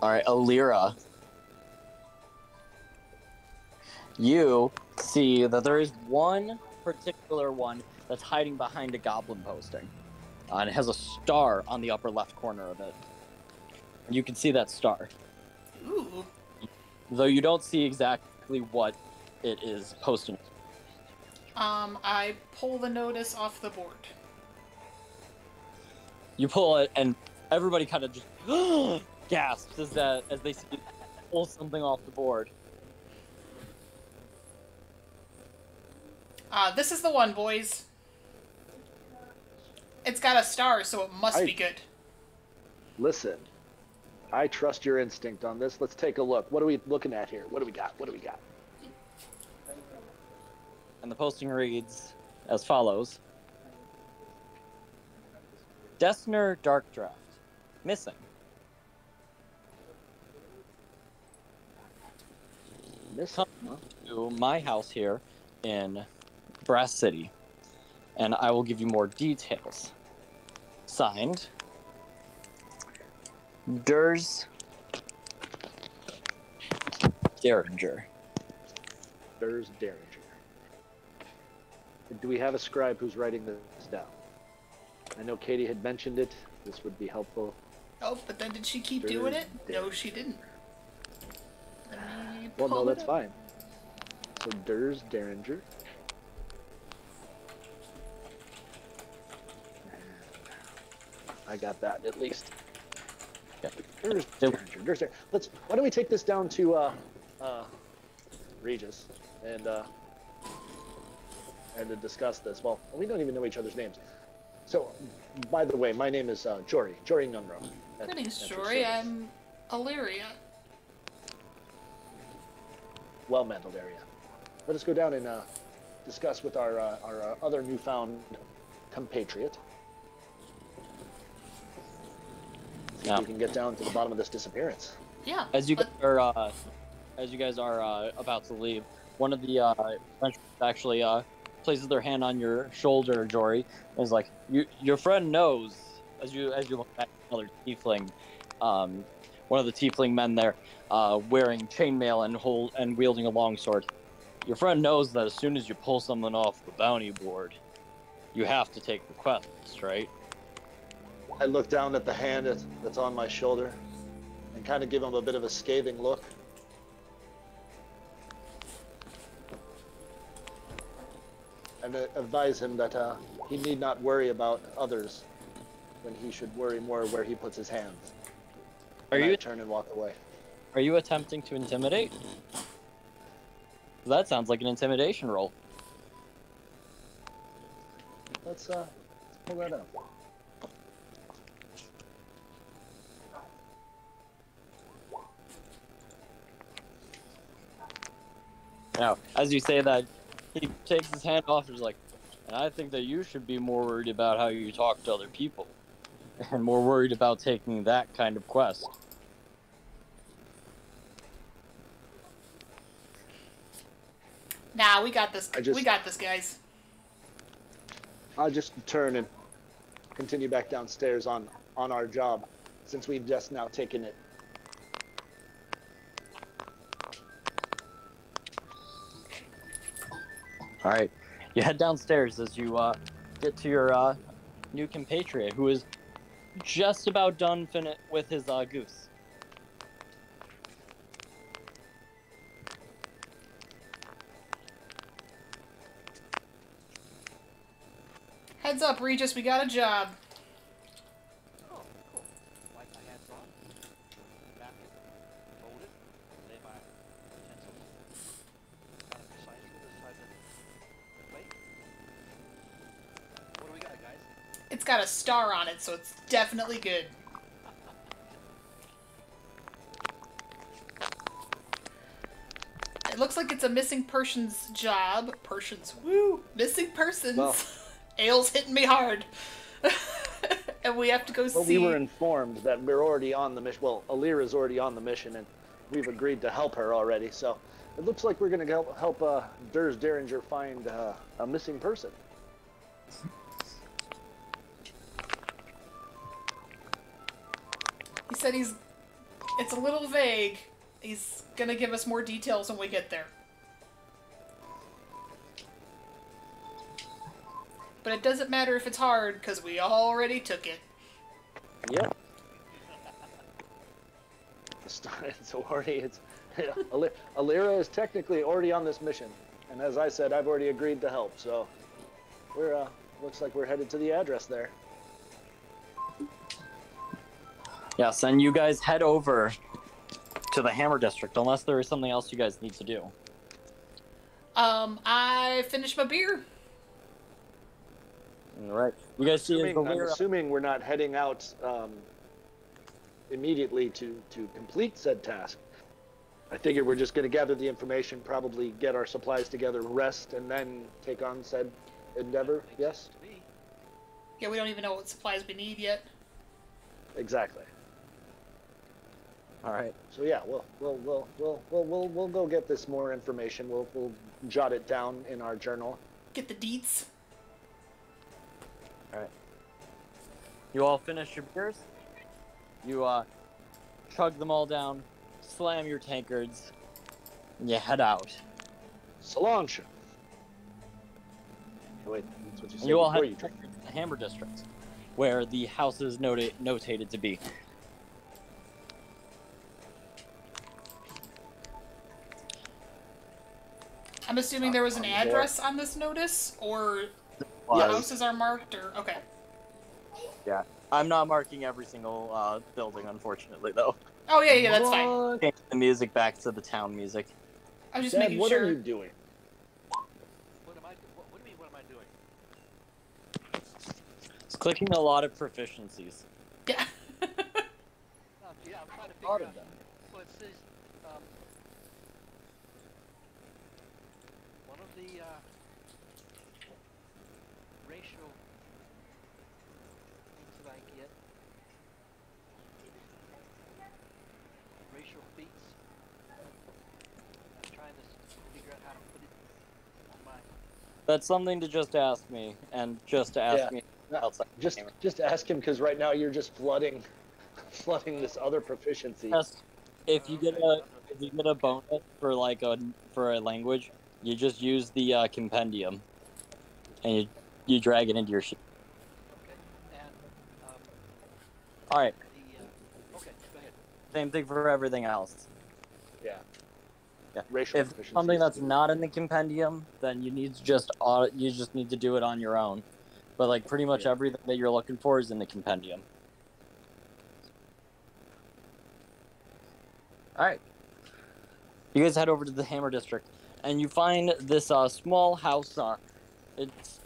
All right, Illyria. You see that there is one particular one that's hiding behind a goblin posting. Uh, and it has a star on the upper left corner of it. You can see that star, Ooh. though you don't see exactly what it is posting. Um, I pull the notice off the board. You pull it, and everybody kind of just gasps as that as they see pull something off the board. Uh, this is the one, boys. It's got a star, so it must I- be good. Listen, I trust your instinct on this. Let's take a look. What are we looking at here? What do we got? What do we got? And the posting reads as follows Destner Darkdraft. Missing. Miss? Come to my house here in Brass City, and I will give you more details. Signed, Durs Derringer. Durs Derringer. Do we have a scribe who's writing this down? I know Katie had mentioned it. This would be helpful. Oh, but then did she keep Sure doing it? did. No, she didn't. Well, no, Pull it that's up. fine. So Durs Derringer. I got that at least. Yeah. Durs So- Derringer. Durs Der- Let's. Why don't we take this down to uh, uh, Regis and uh, and to discuss this? Well, we don't even know each other's names. So, by the way, my name is uh, Jory. Jory Nunro. at- Greetings, at your Jory. I'm Illyria. well mantled area. Let us go down and uh, discuss with our uh, our uh, other newfound compatriot. Yeah. we can get down to the bottom of this disappearance. Yeah. As you let- guys are, uh, as you guys are uh, about to leave, one of the uh, French actually uh, places their hand on your shoulder, Jory, and is like, "You, your friend knows." As you as you look at another tiefling, um, one of the tiefling men there, uh, wearing chainmail and hold and wielding a longsword. Your friend knows that as soon as you pull someone off the bounty board, you have to take the quest, right? I look down at the hand that's, on my shoulder and kind of give him a bit of a scathing look. And advise him that uh, he need not worry about others when he should worry more where he puts his hands. Are And I you turn and walk away? Are you attempting to intimidate? That sounds like an intimidation roll. Let's uh, let's pull that up. Now, as you say that, he takes his hand off and is like, and I think that you should be more worried about how you talk to other people. And more worried about taking that kind of quest. Nah, we got this. I just- We got this, guys. I'll just turn and continue back downstairs on on our job, since we've just now taken it. Alright. You head downstairs as you uh, get to your uh, new compatriot who is just about done fin- with his uh, goose. Heads up, Regis. We got a job. Got a star on it, so it's definitely good. It looks like it's a missing persons job. Persons, woo! Missing persons. Well. Ale's hitting me hard. and we have to go Well, see. we were informed that we're already on the mission. Well, Alir is already on the mission, and we've agreed to help her already. So it looks like we're going to help help uh, Durs Derringer find uh, a missing person. He said he's. It's a little vague. He's gonna give us more details when we get there. But it doesn't matter if it's hard, because we already took it. Yep. It's already it's Ali- Illyria is technically already on this mission, and as I said, I've already agreed to help. So we're uh, looks like we're headed to the address there. Yes, and you guys head over to the Hammer District unless there is something else you guys need to do. Um, I finished my beer. All right. You guys see Assuming, I'm assuming we're not heading out um, immediately to, to complete said task. I figure we're just going to gather the information, probably get our supplies together, rest, and then take on said endeavor. Yes, sense to me. Yeah, we don't even know what supplies we need yet. exactly. All right. So yeah, we'll we'll we'll we'll we'll we'll, we'll go get this more information. We'll we'll jot it down in our journal. Get the deets. All right. You all finish your beers. You uh, chug them all down, slam your tankards, and you head out. Solange. Wait, that's what you said You all before head you drink. to the Hammer District, where the house is noti- notated to be. I'm assuming there was an On the door. address on this notice, or the houses are marked, or okay. Yeah, I'm not marking every single uh, building, unfortunately, though. Oh yeah, yeah, that's fine. What? Change the music back to the town music. I'm just Dad, making what sure. are you doing? What am I? What, what do you mean? What am I doing? It's clicking a lot of proficiencies. Yeah. Uh, yeah, I'm trying to figure Lot out. of them. Well, it says um, one of the uh, racial things that I get, racial feats. I'm trying to s- figure out how to put it on my. That's something to just ask me, and just to ask Yeah. me No, outside. Just just ask him because right now you're just flooding flooding this other proficiency. Just if you get a, if you get a bonus for like a for a language, you just use the uh, compendium, and you you drag it into your sheet. Okay, and um, All right, the uh, okay, go ahead. same thing for everything else. Yeah. Yeah. Racial If something that's not in the compendium, then you need to just au- you just need to do it on your own. But like pretty much Yeah. everything that you're looking for is in the compendium. All right. You guys head over to the Hammer District, and you find this uh, small house. Uh, it's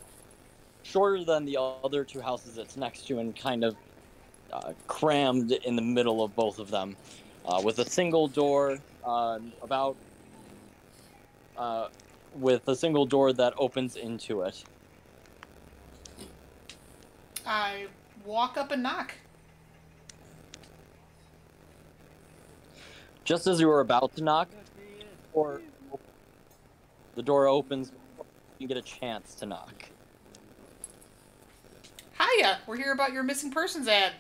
shorter than the other two houses it's next to, and kind of uh, crammed in the middle of both of them, uh, with a single door, uh, about uh, with a single door that opens into it. I walk up and knock. Just as you were about to knock, or the door opens, you get a chance to knock. Hiya, we're here about your missing persons ad.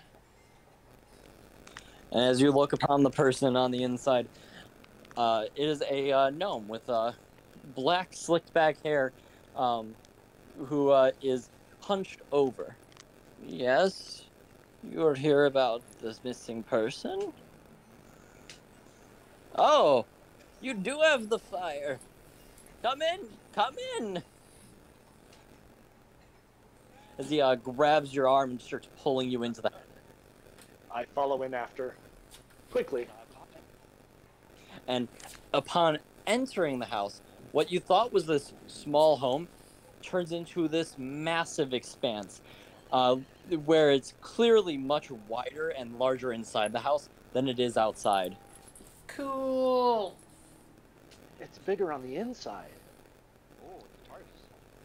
And as you look upon the person on the inside, uh, it is a uh, gnome with uh, black slicked back hair, um, who uh, is hunched over. Yes, you're here about this missing person. Oh, you do have the fire. Come in, come in. As he uh, grabs your arm and starts pulling you into the I follow in after. Quickly. and upon entering the house, what you thought was this small home turns into this massive expanse, uh, where it's clearly much wider and larger inside the house than it is outside. Cool. It's bigger on the inside. Oh, it's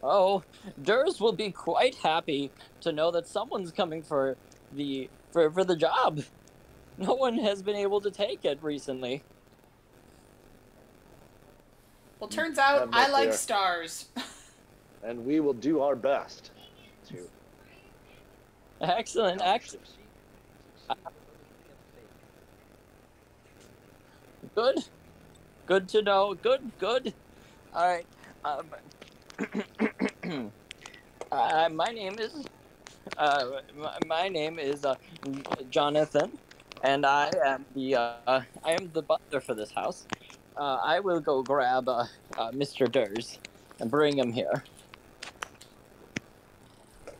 Oh, Durs will be quite happy to know that someone's coming for the for, for the job. No one has been able to take it recently. Well, turns out I'm I not like there. stars. And we will do our best to Excellent, excellent. Succeed. Succeed with everything Good. Good to know. Good, good. All right. Um, uh, my name is. Uh, my, my name is uh, Jonathan, and I am the uh, I am the butler for this house. Uh, I will go grab uh, uh, Mr. Durs and bring him here.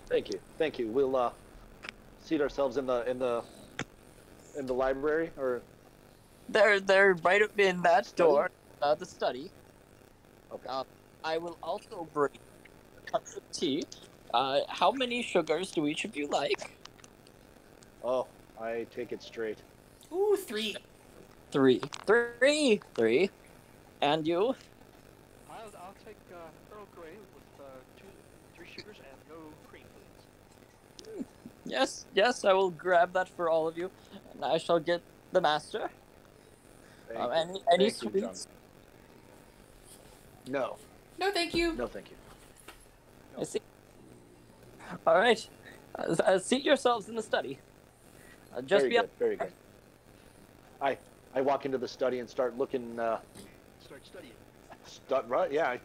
Thank you. Thank you. We'll uh, seat ourselves in the in the in the library or They're they're right up in that Study? door, uh, the study. okay. Uh, I will also bring cups of tea. Uh, how many sugars do each of you like? Oh, I take it straight. Ooh, three. Three. Three. Three. And you? I'll, I'll take uh, Earl Grey with uh, two, three sugars and no cream, please. Yes, yes, I will grab that for all of you. And I shall get the master. Thank Um, any any Thank you, sweets? No, No, thank you. no, thank you. I see. All right. Uh, uh, seat yourselves in the study. Uh, just very be good. Very good. I I walk into the study and start looking. Uh, Start studying. start, right? Yeah. I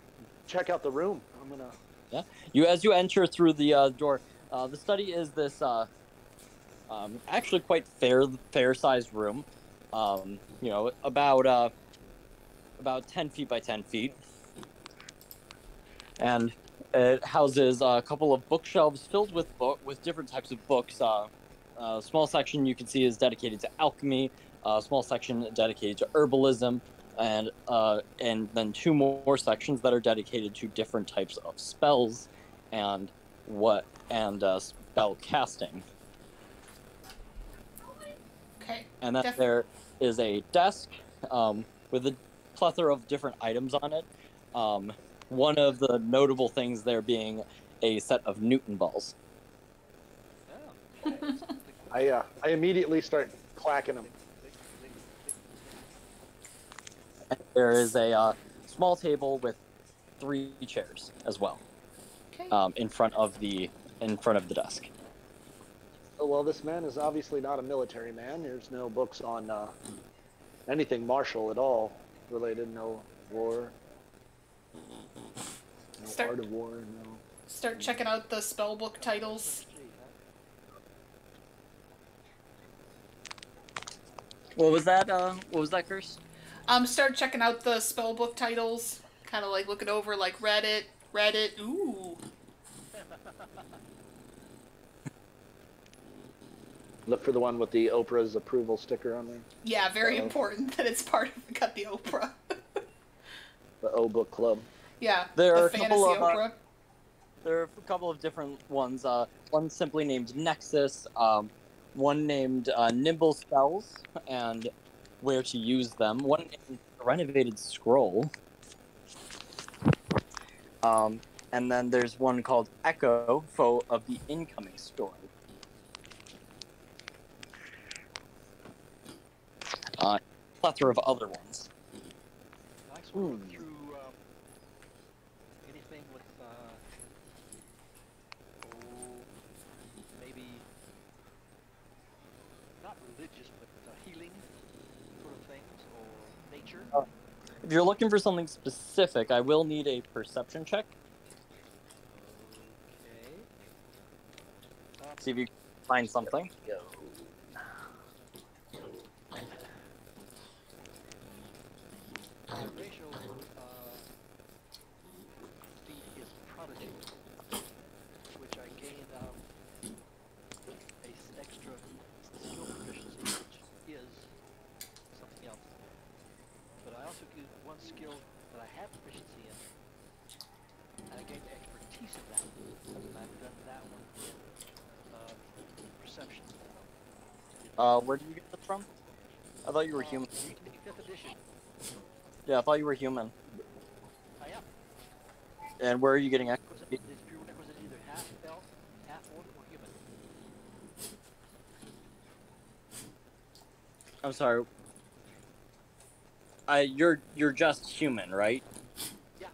check out the room. I'm gonna. Yeah. You as you enter through the uh, door, uh, the study is this uh, um, actually quite fair fair sized room. Um, you know, about uh, about ten feet by ten feet. and it houses a couple of bookshelves filled with book with different types of books. Uh, a small section you can see is dedicated to alchemy. A small section dedicated to herbalism, and uh, and then two more sections that are dedicated to different types of spells, and what and uh, spell casting. Okay. And then Def- there is a desk um, with a plethora of different items on it. Um, one of the notable things there being a set of Newton balls. Oh. I uh, I immediately start clacking them. There is a uh, small table with three chairs as well Okay. um, in front of the in front of the desk. Oh, well, this man is obviously not a military man. There's no books on uh, anything martial at all related. No war. No Start- art of war. No. Start checking out the spell book titles. What was that? Uh, what was that curse? Um, start checking out the spell book titles. Kind of like looking over like Reddit, Reddit. Ooh. Look for the one with the Oprah's approval sticker on there. Yeah, very Uh-oh. important that it's part of got the Oprah. The O Book Club. yeah, There the are a fantasy couple of, uh, Oprah. There are a couple of different ones. Uh, one simply named Nexus, um, one named uh, Nimble Spells, and where to use them. One Renovated Scroll. Um, and then there's one called Echo, Foe of the Incoming Story. Uh, plethora of other ones. Nice one Hmm. through um, anything with uh, oh, maybe not religious, but uh, healing sort of things or nature. Oh. If you're looking for something specific, I will need a perception check. Okay. See if you find something. Go. Racial uh, feat is prodigy, which I gain um, a s- extra skill proficiency, which is something else. But I also get one skill that I have proficiency in, and I gain expertise in that. And I've done that one in uh, perception. Uh, where did you get this from? I thought you were Uh, human. Fifth edition. Yeah, I thought you were human. I am. And where are you getting I'm This prerequisite is either half elf, half orc, or human. I'm sorry. I you're you're just human, right? Yeah.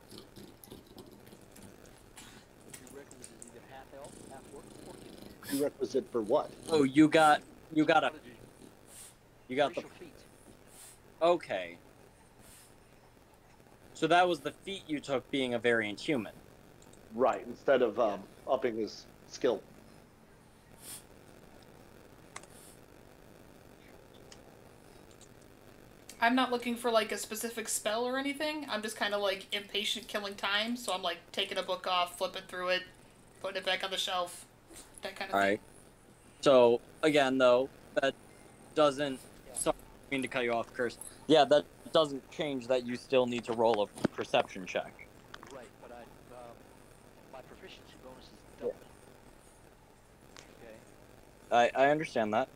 Prerequisite is either half elf, half orc, or human. Prerequisite for what? Oh, you got you got a you got the feat. okay. So that was the feat you took being a variant human. Right, instead of um, upping his skill. I'm not looking for like a specific spell or anything. I'm just kind of like impatient killing time, so I'm like taking a book off, flipping through it, putting it back on the shelf, that kind of All thing. right. So again, though, that doesn't. Sorry, I mean to cut you off, Curse. Yeah, that doesn't change that you still need to roll a perception check. Right, but I, um, my proficiency bonus is double. Okay. I I understand that.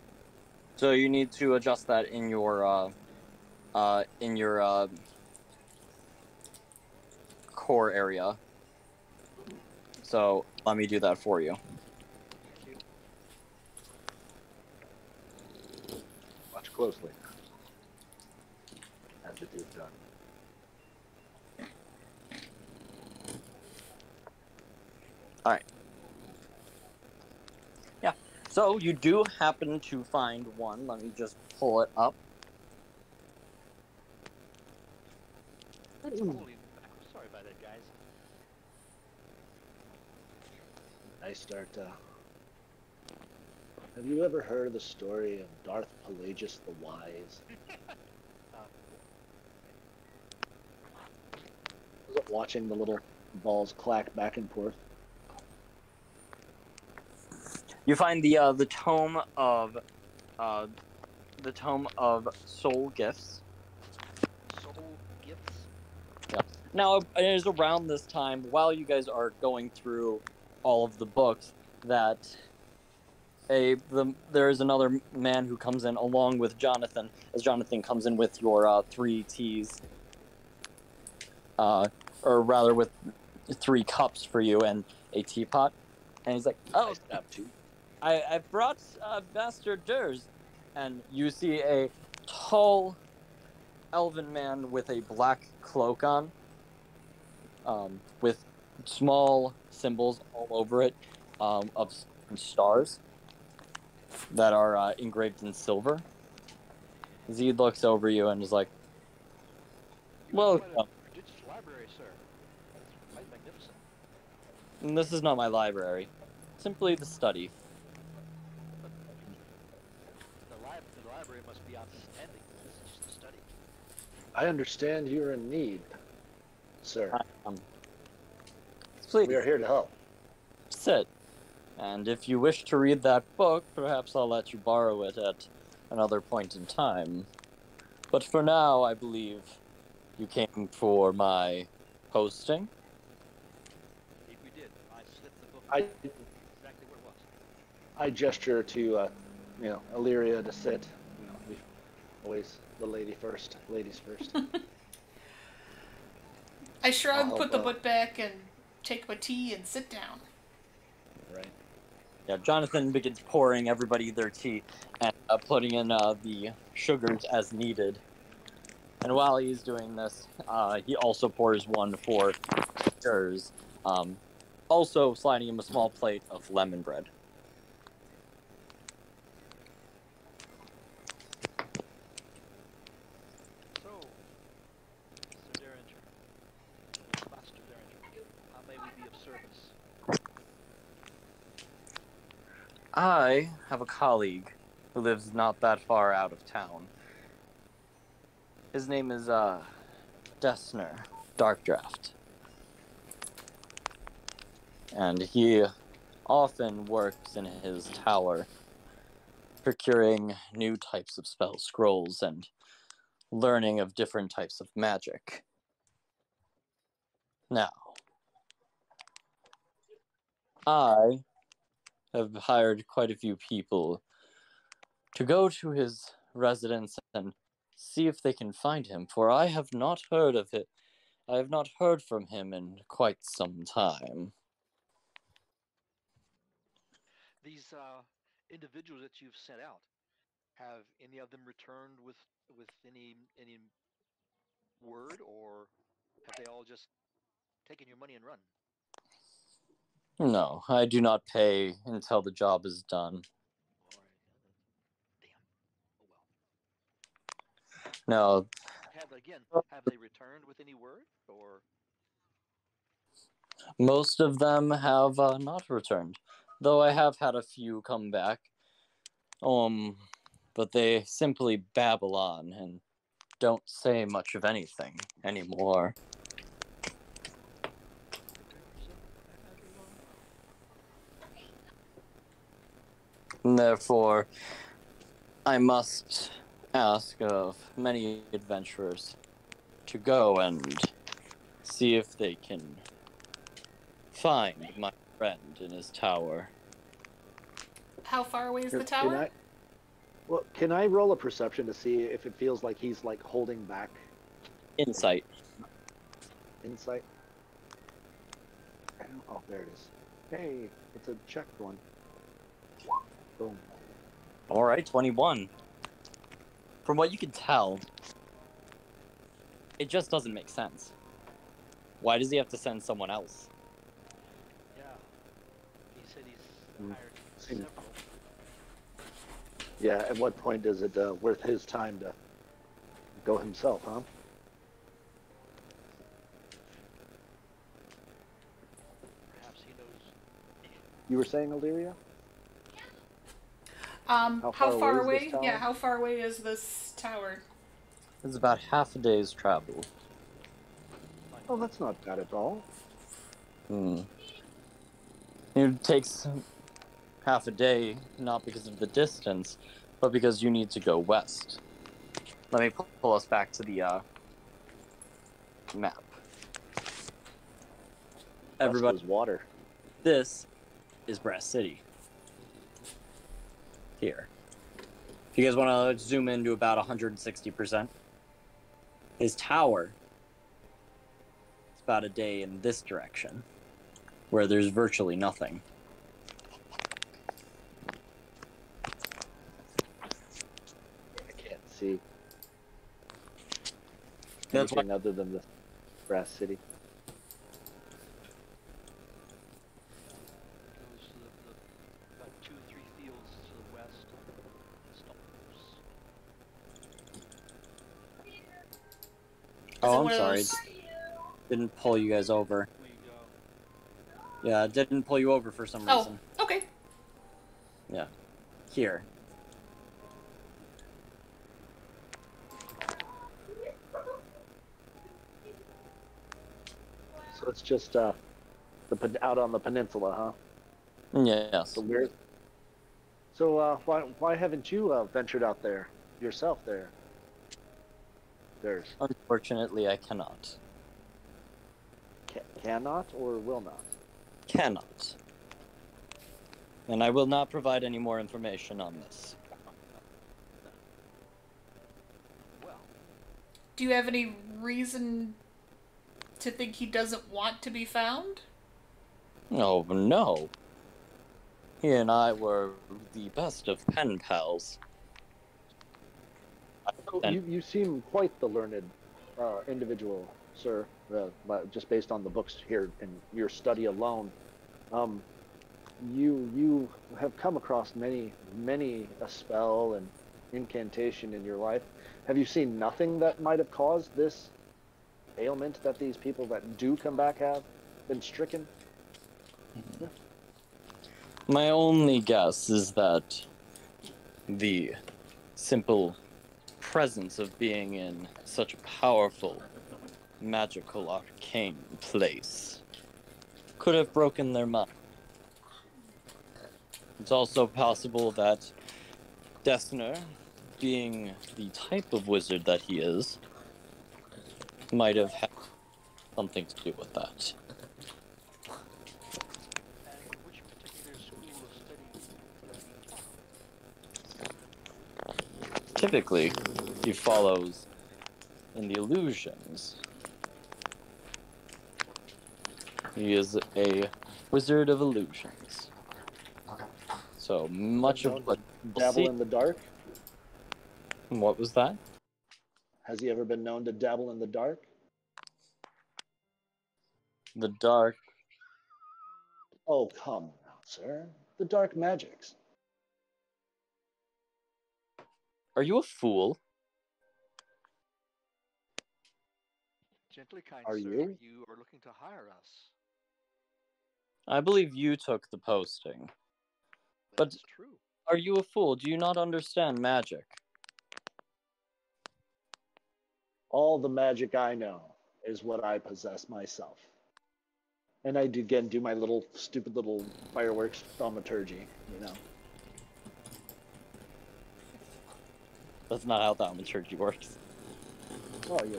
So you need to adjust that in your uh, uh, in your uh, core area. So let me do that for you. You. Watch closely. As it is done. All right. Yeah. So you do happen to find one. Let me just pull it up. Holy sorry about that, guys. I start. Uh, have you ever heard the story of Darth Plagueis the Wise? Uh, I watching the little balls clack back and forth. You find the uh, the tome of uh, the tome of soul gifts. Soul gifts. Now it is around this time, while you guys are going through all of the books, that a the, there is another man who comes in along with Jonathan, as Jonathan comes in with your uh, three teas, uh, or rather with three cups for you and a teapot, and he's like, "Oh, I I brought uh, Master Durs, and you see a tall elven man with a black cloak on, um, with small symbols all over it um, of stars that are uh, engraved in silver. Zed looks over you and is like, You Well, have quite a prodigious library, sir. That's quite magnificent. "Mm, "This is not my library, simply the study." The, li- the library must be outstanding. This is just a study. I understand you're in need, sir. Um, please We are here to help. sit. And if you wish to read that book, perhaps I'll let you borrow it at another point in time. But for now, I believe you came for my posting. Indeed we did. I slipped the book. I Exactly what it was. I gesture to uh, you know Illyria to sit. You know, we always the lady first, ladies first. I shrug, I'll put the help out. book back, and take my tea and sit down. right. Yeah, Jonathan begins pouring everybody their tea and uh, putting in uh, the sugars as needed. And while he's doing this, uh, he also pours one for Durs, um, also sliding him a small plate of lemon bread. So, Mr. Derringer, Master Derringer, how may we be of service? I have a colleague who lives not that far out of town. His name is uh Dessner Darkdraft. And he often works in his tower procuring new types of spell scrolls and learning of different types of magic. Now, I have hired quite a few people to go to his residence and see if they can find him, for I have not heard of it. I have not heard from him in quite some time. These uh, individuals that you've sent out, have any of them returned with with any any word, or have they all just taken your money and run? No, I do not pay until the job is done. No, Have again? Have they returned with any word, or most of them have uh, not returned, though I have had a few come back. Um, but they simply babble on and don't say much of anything anymore. And therefore, I must ask of many adventurers to go and see if they can find my friend in his tower. How far away is the Can tower? I, well, can I roll a perception to see if it feels like he's like holding back Insight. insight? Oh, there it is. Hey, it's a checked one. Boom. All right, 21. From what you can tell, it just doesn't make sense. Why does he have to send someone else? yeah? He said he's Mm. hired Seems- several. Yeah, at what point is it uh, worth his time to go himself, huh? Perhaps he knows. You were saying, Illyria? Um, How how, far far away away? is this Yeah, how far away is this tower? It's about half a day's travel. Oh, that's not bad at all. Hmm. It takes half a day, not because of the distance, but because you need to go west. Let me pull us back to the uh, map. Everybody, Everybody's water. this is Brass City. Here. If you guys want to zoom into about 160%, his tower is about a day in this direction, where there's virtually nothing. I can't see That's why anything other than the Brass City. Goes to the, the about two, three fields to the west. Stops. Is it Oh, I'm sorry. those- Didn't pull you guys over. Yeah, it didn't pull you over for some Oh, reason. okay. Yeah. Here. So it's just uh, the out on the peninsula, huh? Yes. So where? So uh, why why haven't you uh, ventured out there yourself? There. There's Unfortunately, I cannot. ca- cannot or will not. Cannot. And I will not provide any more information on this. Well, Do you have any reason to think he doesn't want to be found? Oh, no. He and I were the best of pen pals. And- you, you seem quite the learned uh, individual, sir. Uh, just based on the books here and your study alone, um, you you have come across many many a spell and incantation in your life. Have you seen nothing that might have caused this ailment that these people that do come back have been stricken? My only guess is that the simple presence of being in such a powerful, magical, arcane place could have broken their mind. It's also possible that Dessner, being the type of wizard that he is, might have had something to do with that. and which particular school of study Typically, he follows in the illusions. He is a wizard of illusions. So much of what Dabble see- in the dark? what was that? Has he ever been known to dabble in the dark? The dark. Oh, come now, sir. The dark magics. Are you a fool? Gently, kind Are sir, you? You are looking to hire us. I believe you took the posting. But- true. Are you a fool? Do you not understand magic? All the magic I know is what I possess myself. And I do again do my little stupid little fireworks thaumaturgy, you know. That's not how thaumaturgy works. Oh, yeah.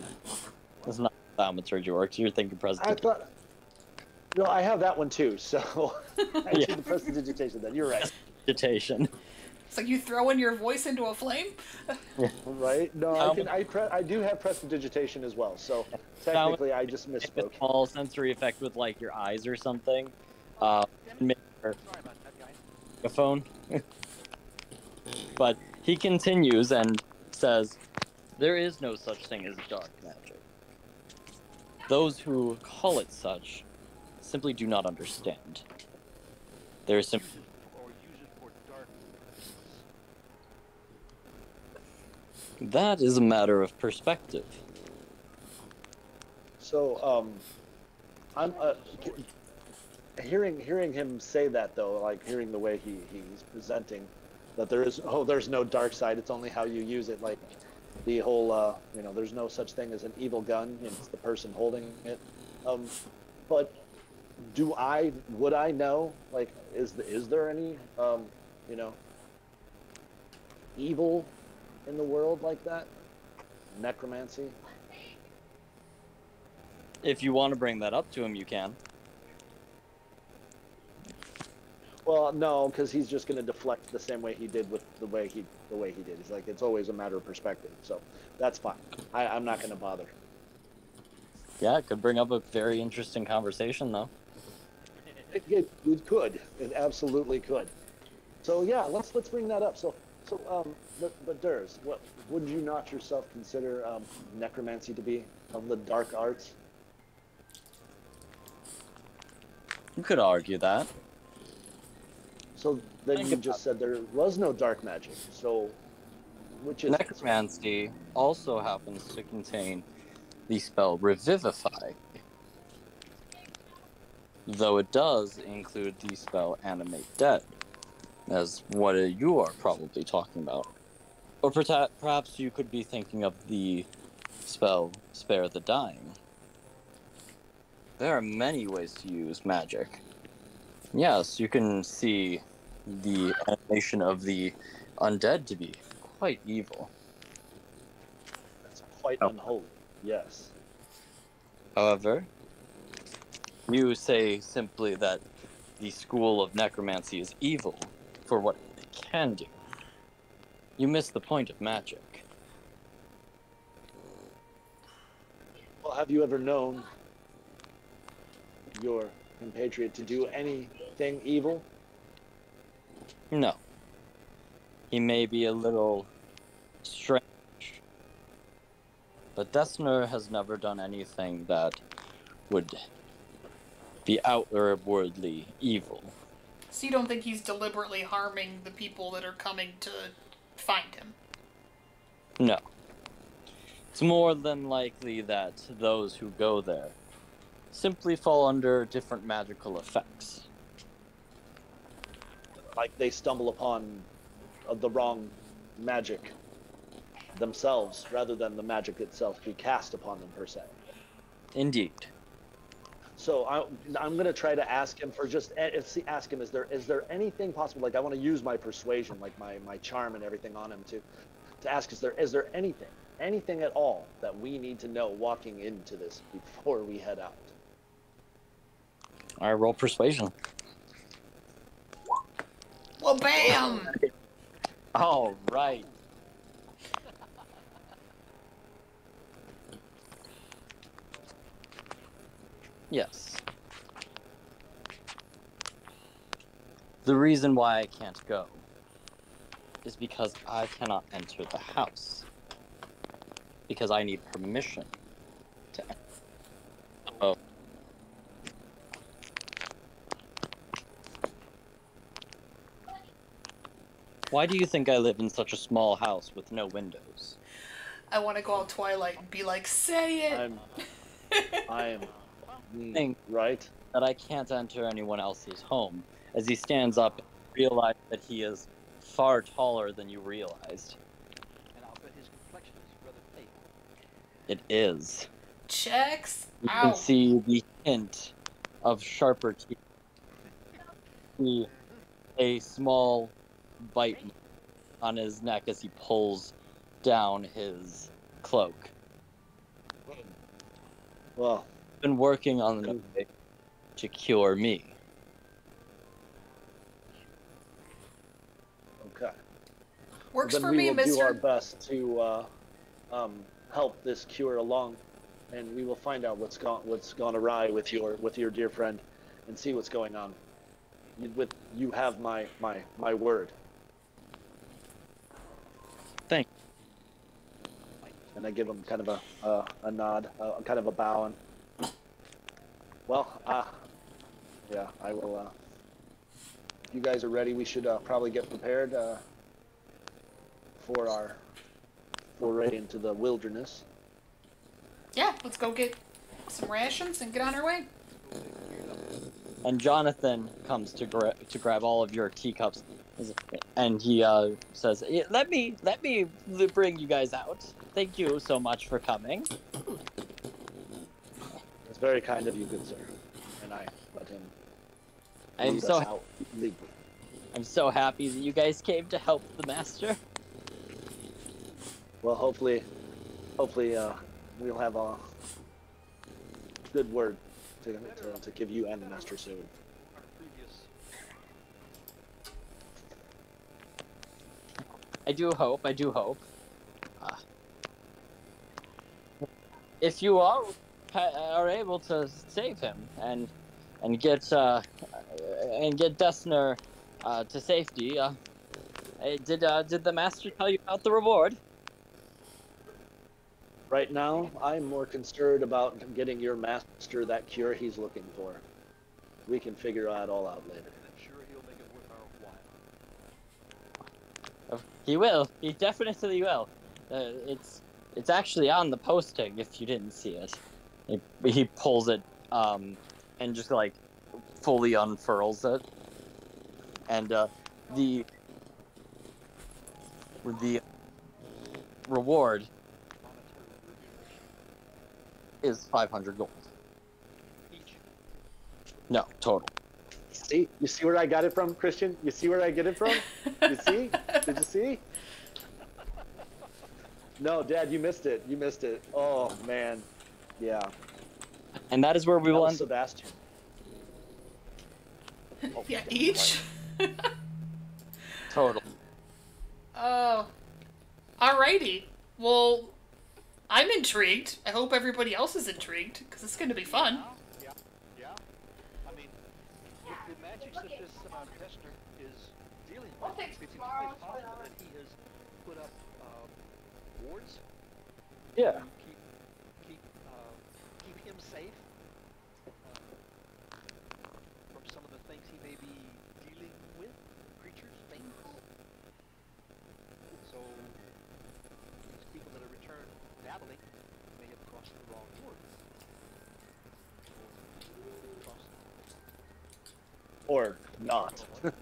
That's not how thaumaturgy works. You're thinking I president. thought No, I have that one too, so I Yeah. did the prestidigitation then. You're right. Meditation. It's like you throwing your voice into a flame. Right? No, I can I pre- I do have prestidigitation as well, so technically I just a misspoke. small sensory effect with like your eyes or something. Uh, Damn it. ma- Sorry about that, guys. a phone. but he continues and says, There is no such thing as dark magic. Those who call it such simply do not understand. There is sim- Or use it for dark purposes. that is a matter of perspective. So, um, I'm uh, hearing hearing him say that though, like hearing the way he, he's presenting, that there is oh there's no dark side, it's only how you use it. Like the whole uh, you know there's no such thing as an evil gun, it's the person holding it. Um, but do I would I know like is the, is there any um, you know evil in the world like that? Necromancy. If you want to bring that up to him, you can. Well, no, because he's just going to deflect the same way he did with the way he the way he did. He's like it's always a matter of perspective, so that's fine. I, I'm not going to bother. Yeah, it could bring up a very interesting conversation, though. It, it, it could. It absolutely could. So yeah, let's let's bring that up. So so um, but but Durs, what would you not yourself consider um, necromancy to be of the dark arts? You could argue that. So then Think you just said there was no dark magic. So which is Necromancy also happens to contain the spell Revivify, though it does include the spell Animate Dead, as what you are probably talking about. Or perhaps you could be thinking of the spell Spare the Dying. There are many ways to use magic. Yes, you can see the animation of the undead to be quite evil. That's quite Oh. unholy. Yes. However, you say simply that the school of necromancy is evil for what it can do. You miss the point of magic. Well, have you ever known your compatriot to do anything evil? No. He may be a little strange, but Dessner has never done anything that would be outwardly evil. So you don't think he's deliberately harming the people that are coming to find him? No. It's more than likely that those who go there simply fall under different magical effects. Like they stumble upon uh, the wrong magic themselves rather than the magic itself be cast upon them per se. Indeed. So I, I'm going to try to ask him for just eh, see- ask him is there is there anything possible like I want to use my persuasion like my, my charm and everything on him to to ask is there is there anything anything at all that we need to know walking into this before we head out. All right, roll persuasion. Well, bam! All right. Yes. The reason why I can't go is because I cannot enter the house. Because I need permission to enter. Oh. Why do you think I live in such a small house with no windows? I want to go out Twilight and be like, say it! I'm I'm mm, Think. right. that I can't enter anyone else's home, as he stands up and realizes that he is far taller than you realized. And I'll bet his complexion is rather pale. It is. Checks You can see the hint of sharper teeth. See a small bite on his neck as he pulls down his cloak. Well, Been working on the to cure me. okay. Works then for we me, will do our best to uh, um, help this cure along, and we will find out what's gone what's gone awry with your with your dear friend, and see what's going on. You, with you have my my my word. Thank And I give him kind of a a, a nod, uh, kind of a bow, and well, uh, yeah, I will. Uh, if you guys are ready, we should uh, probably get prepared uh, for our foray into the wilderness. Yeah, let's go get some rations and get on our way. and Jonathan comes to gra- to grab all of your teacups, and he uh, says, "Let me let me bring you guys out. Thank you so much for coming." It's very kind of you, good sir. And I let him I'm so us out. Lead- I'm so happy that you guys came to help the master. Well, hopefully, hopefully, uh, we'll have a good word to, to, to give you and the master soon. Our previous I do hope. I do hope. Uh, if you are are able to save him and and get uh, and get Dessner uh, to safety, uh, did uh, did the master tell you about the reward? Right now, I'm more concerned about getting your master that cure he's looking for. We can figure that all out later. and I'm sure he'll make it worth our while. Uh, He will. He definitely will. Uh, it's it's actually on the posting if you didn't see it. He, he pulls it um, and just like fully unfurls it, and uh, the the reward is 500 gold. No, total. See, you see where I got it from, Christian? You see where I get it from? You see? Did you see? No, Dad, you missed it. You missed it. Oh man, yeah. And that is where we That will was end. Sebastian. Oh, yeah, each. Total. Oh. Alrighty. Well, I'm intrigued. I hope everybody else is intrigued, because it's going to be fun. Yeah, yeah. I mean, with the magics that this uh, Dessner is dealing with, I'll take it's it's tomorrow, quite possible whatever. that he has put up um, wards Yeah. to keep keep uh, keep him safe uh, from some of the things he may be dealing with, creatures, things. So these people that are returned dabbling may have crossed the wrong ward. Or crossed Or not. or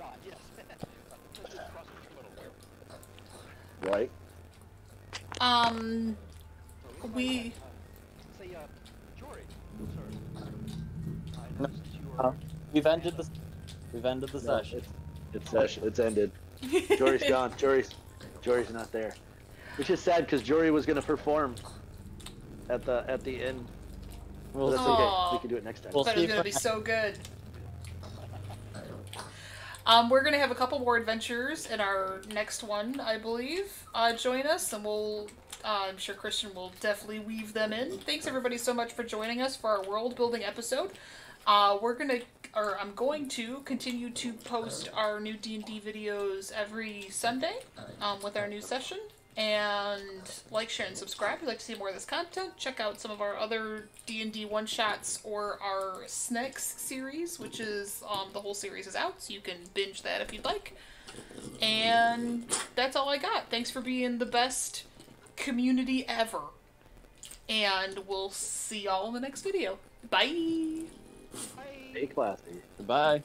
not, yes. Let's just cross the middle. Right? Um, So if I, We- say, Jory, sir. I No, noticed that you uh, are. We've ended the we've ended the No, session. it's, it's, it's ended. Jory's gone. Jory's, Jory's not there. Which is sad because Jory was gonna perform at the at the end. But We'll that's see. okay. We can do it next time. We'll but see it's gonna be so good. Um, we're gonna have a couple more adventures in our next one, I believe. Uh, join us, and we'll. Uh, I'm sure Christian will definitely weave them in. Thanks everybody so much for joining us for our world building episode. Uh, we're gonna, or I'm going to continue to post our new D and D videos every Sunday, um, with our new session. And like, share, and subscribe. If you'd like to see more of this content, check out some of our other D and D one shots or our Snacks series, which is um, the whole series is out, so you can binge that if you'd like. And that's all I got. Thanks for being the best community ever. And we'll see y'all in the next video. Bye. Stay classy. Goodbye.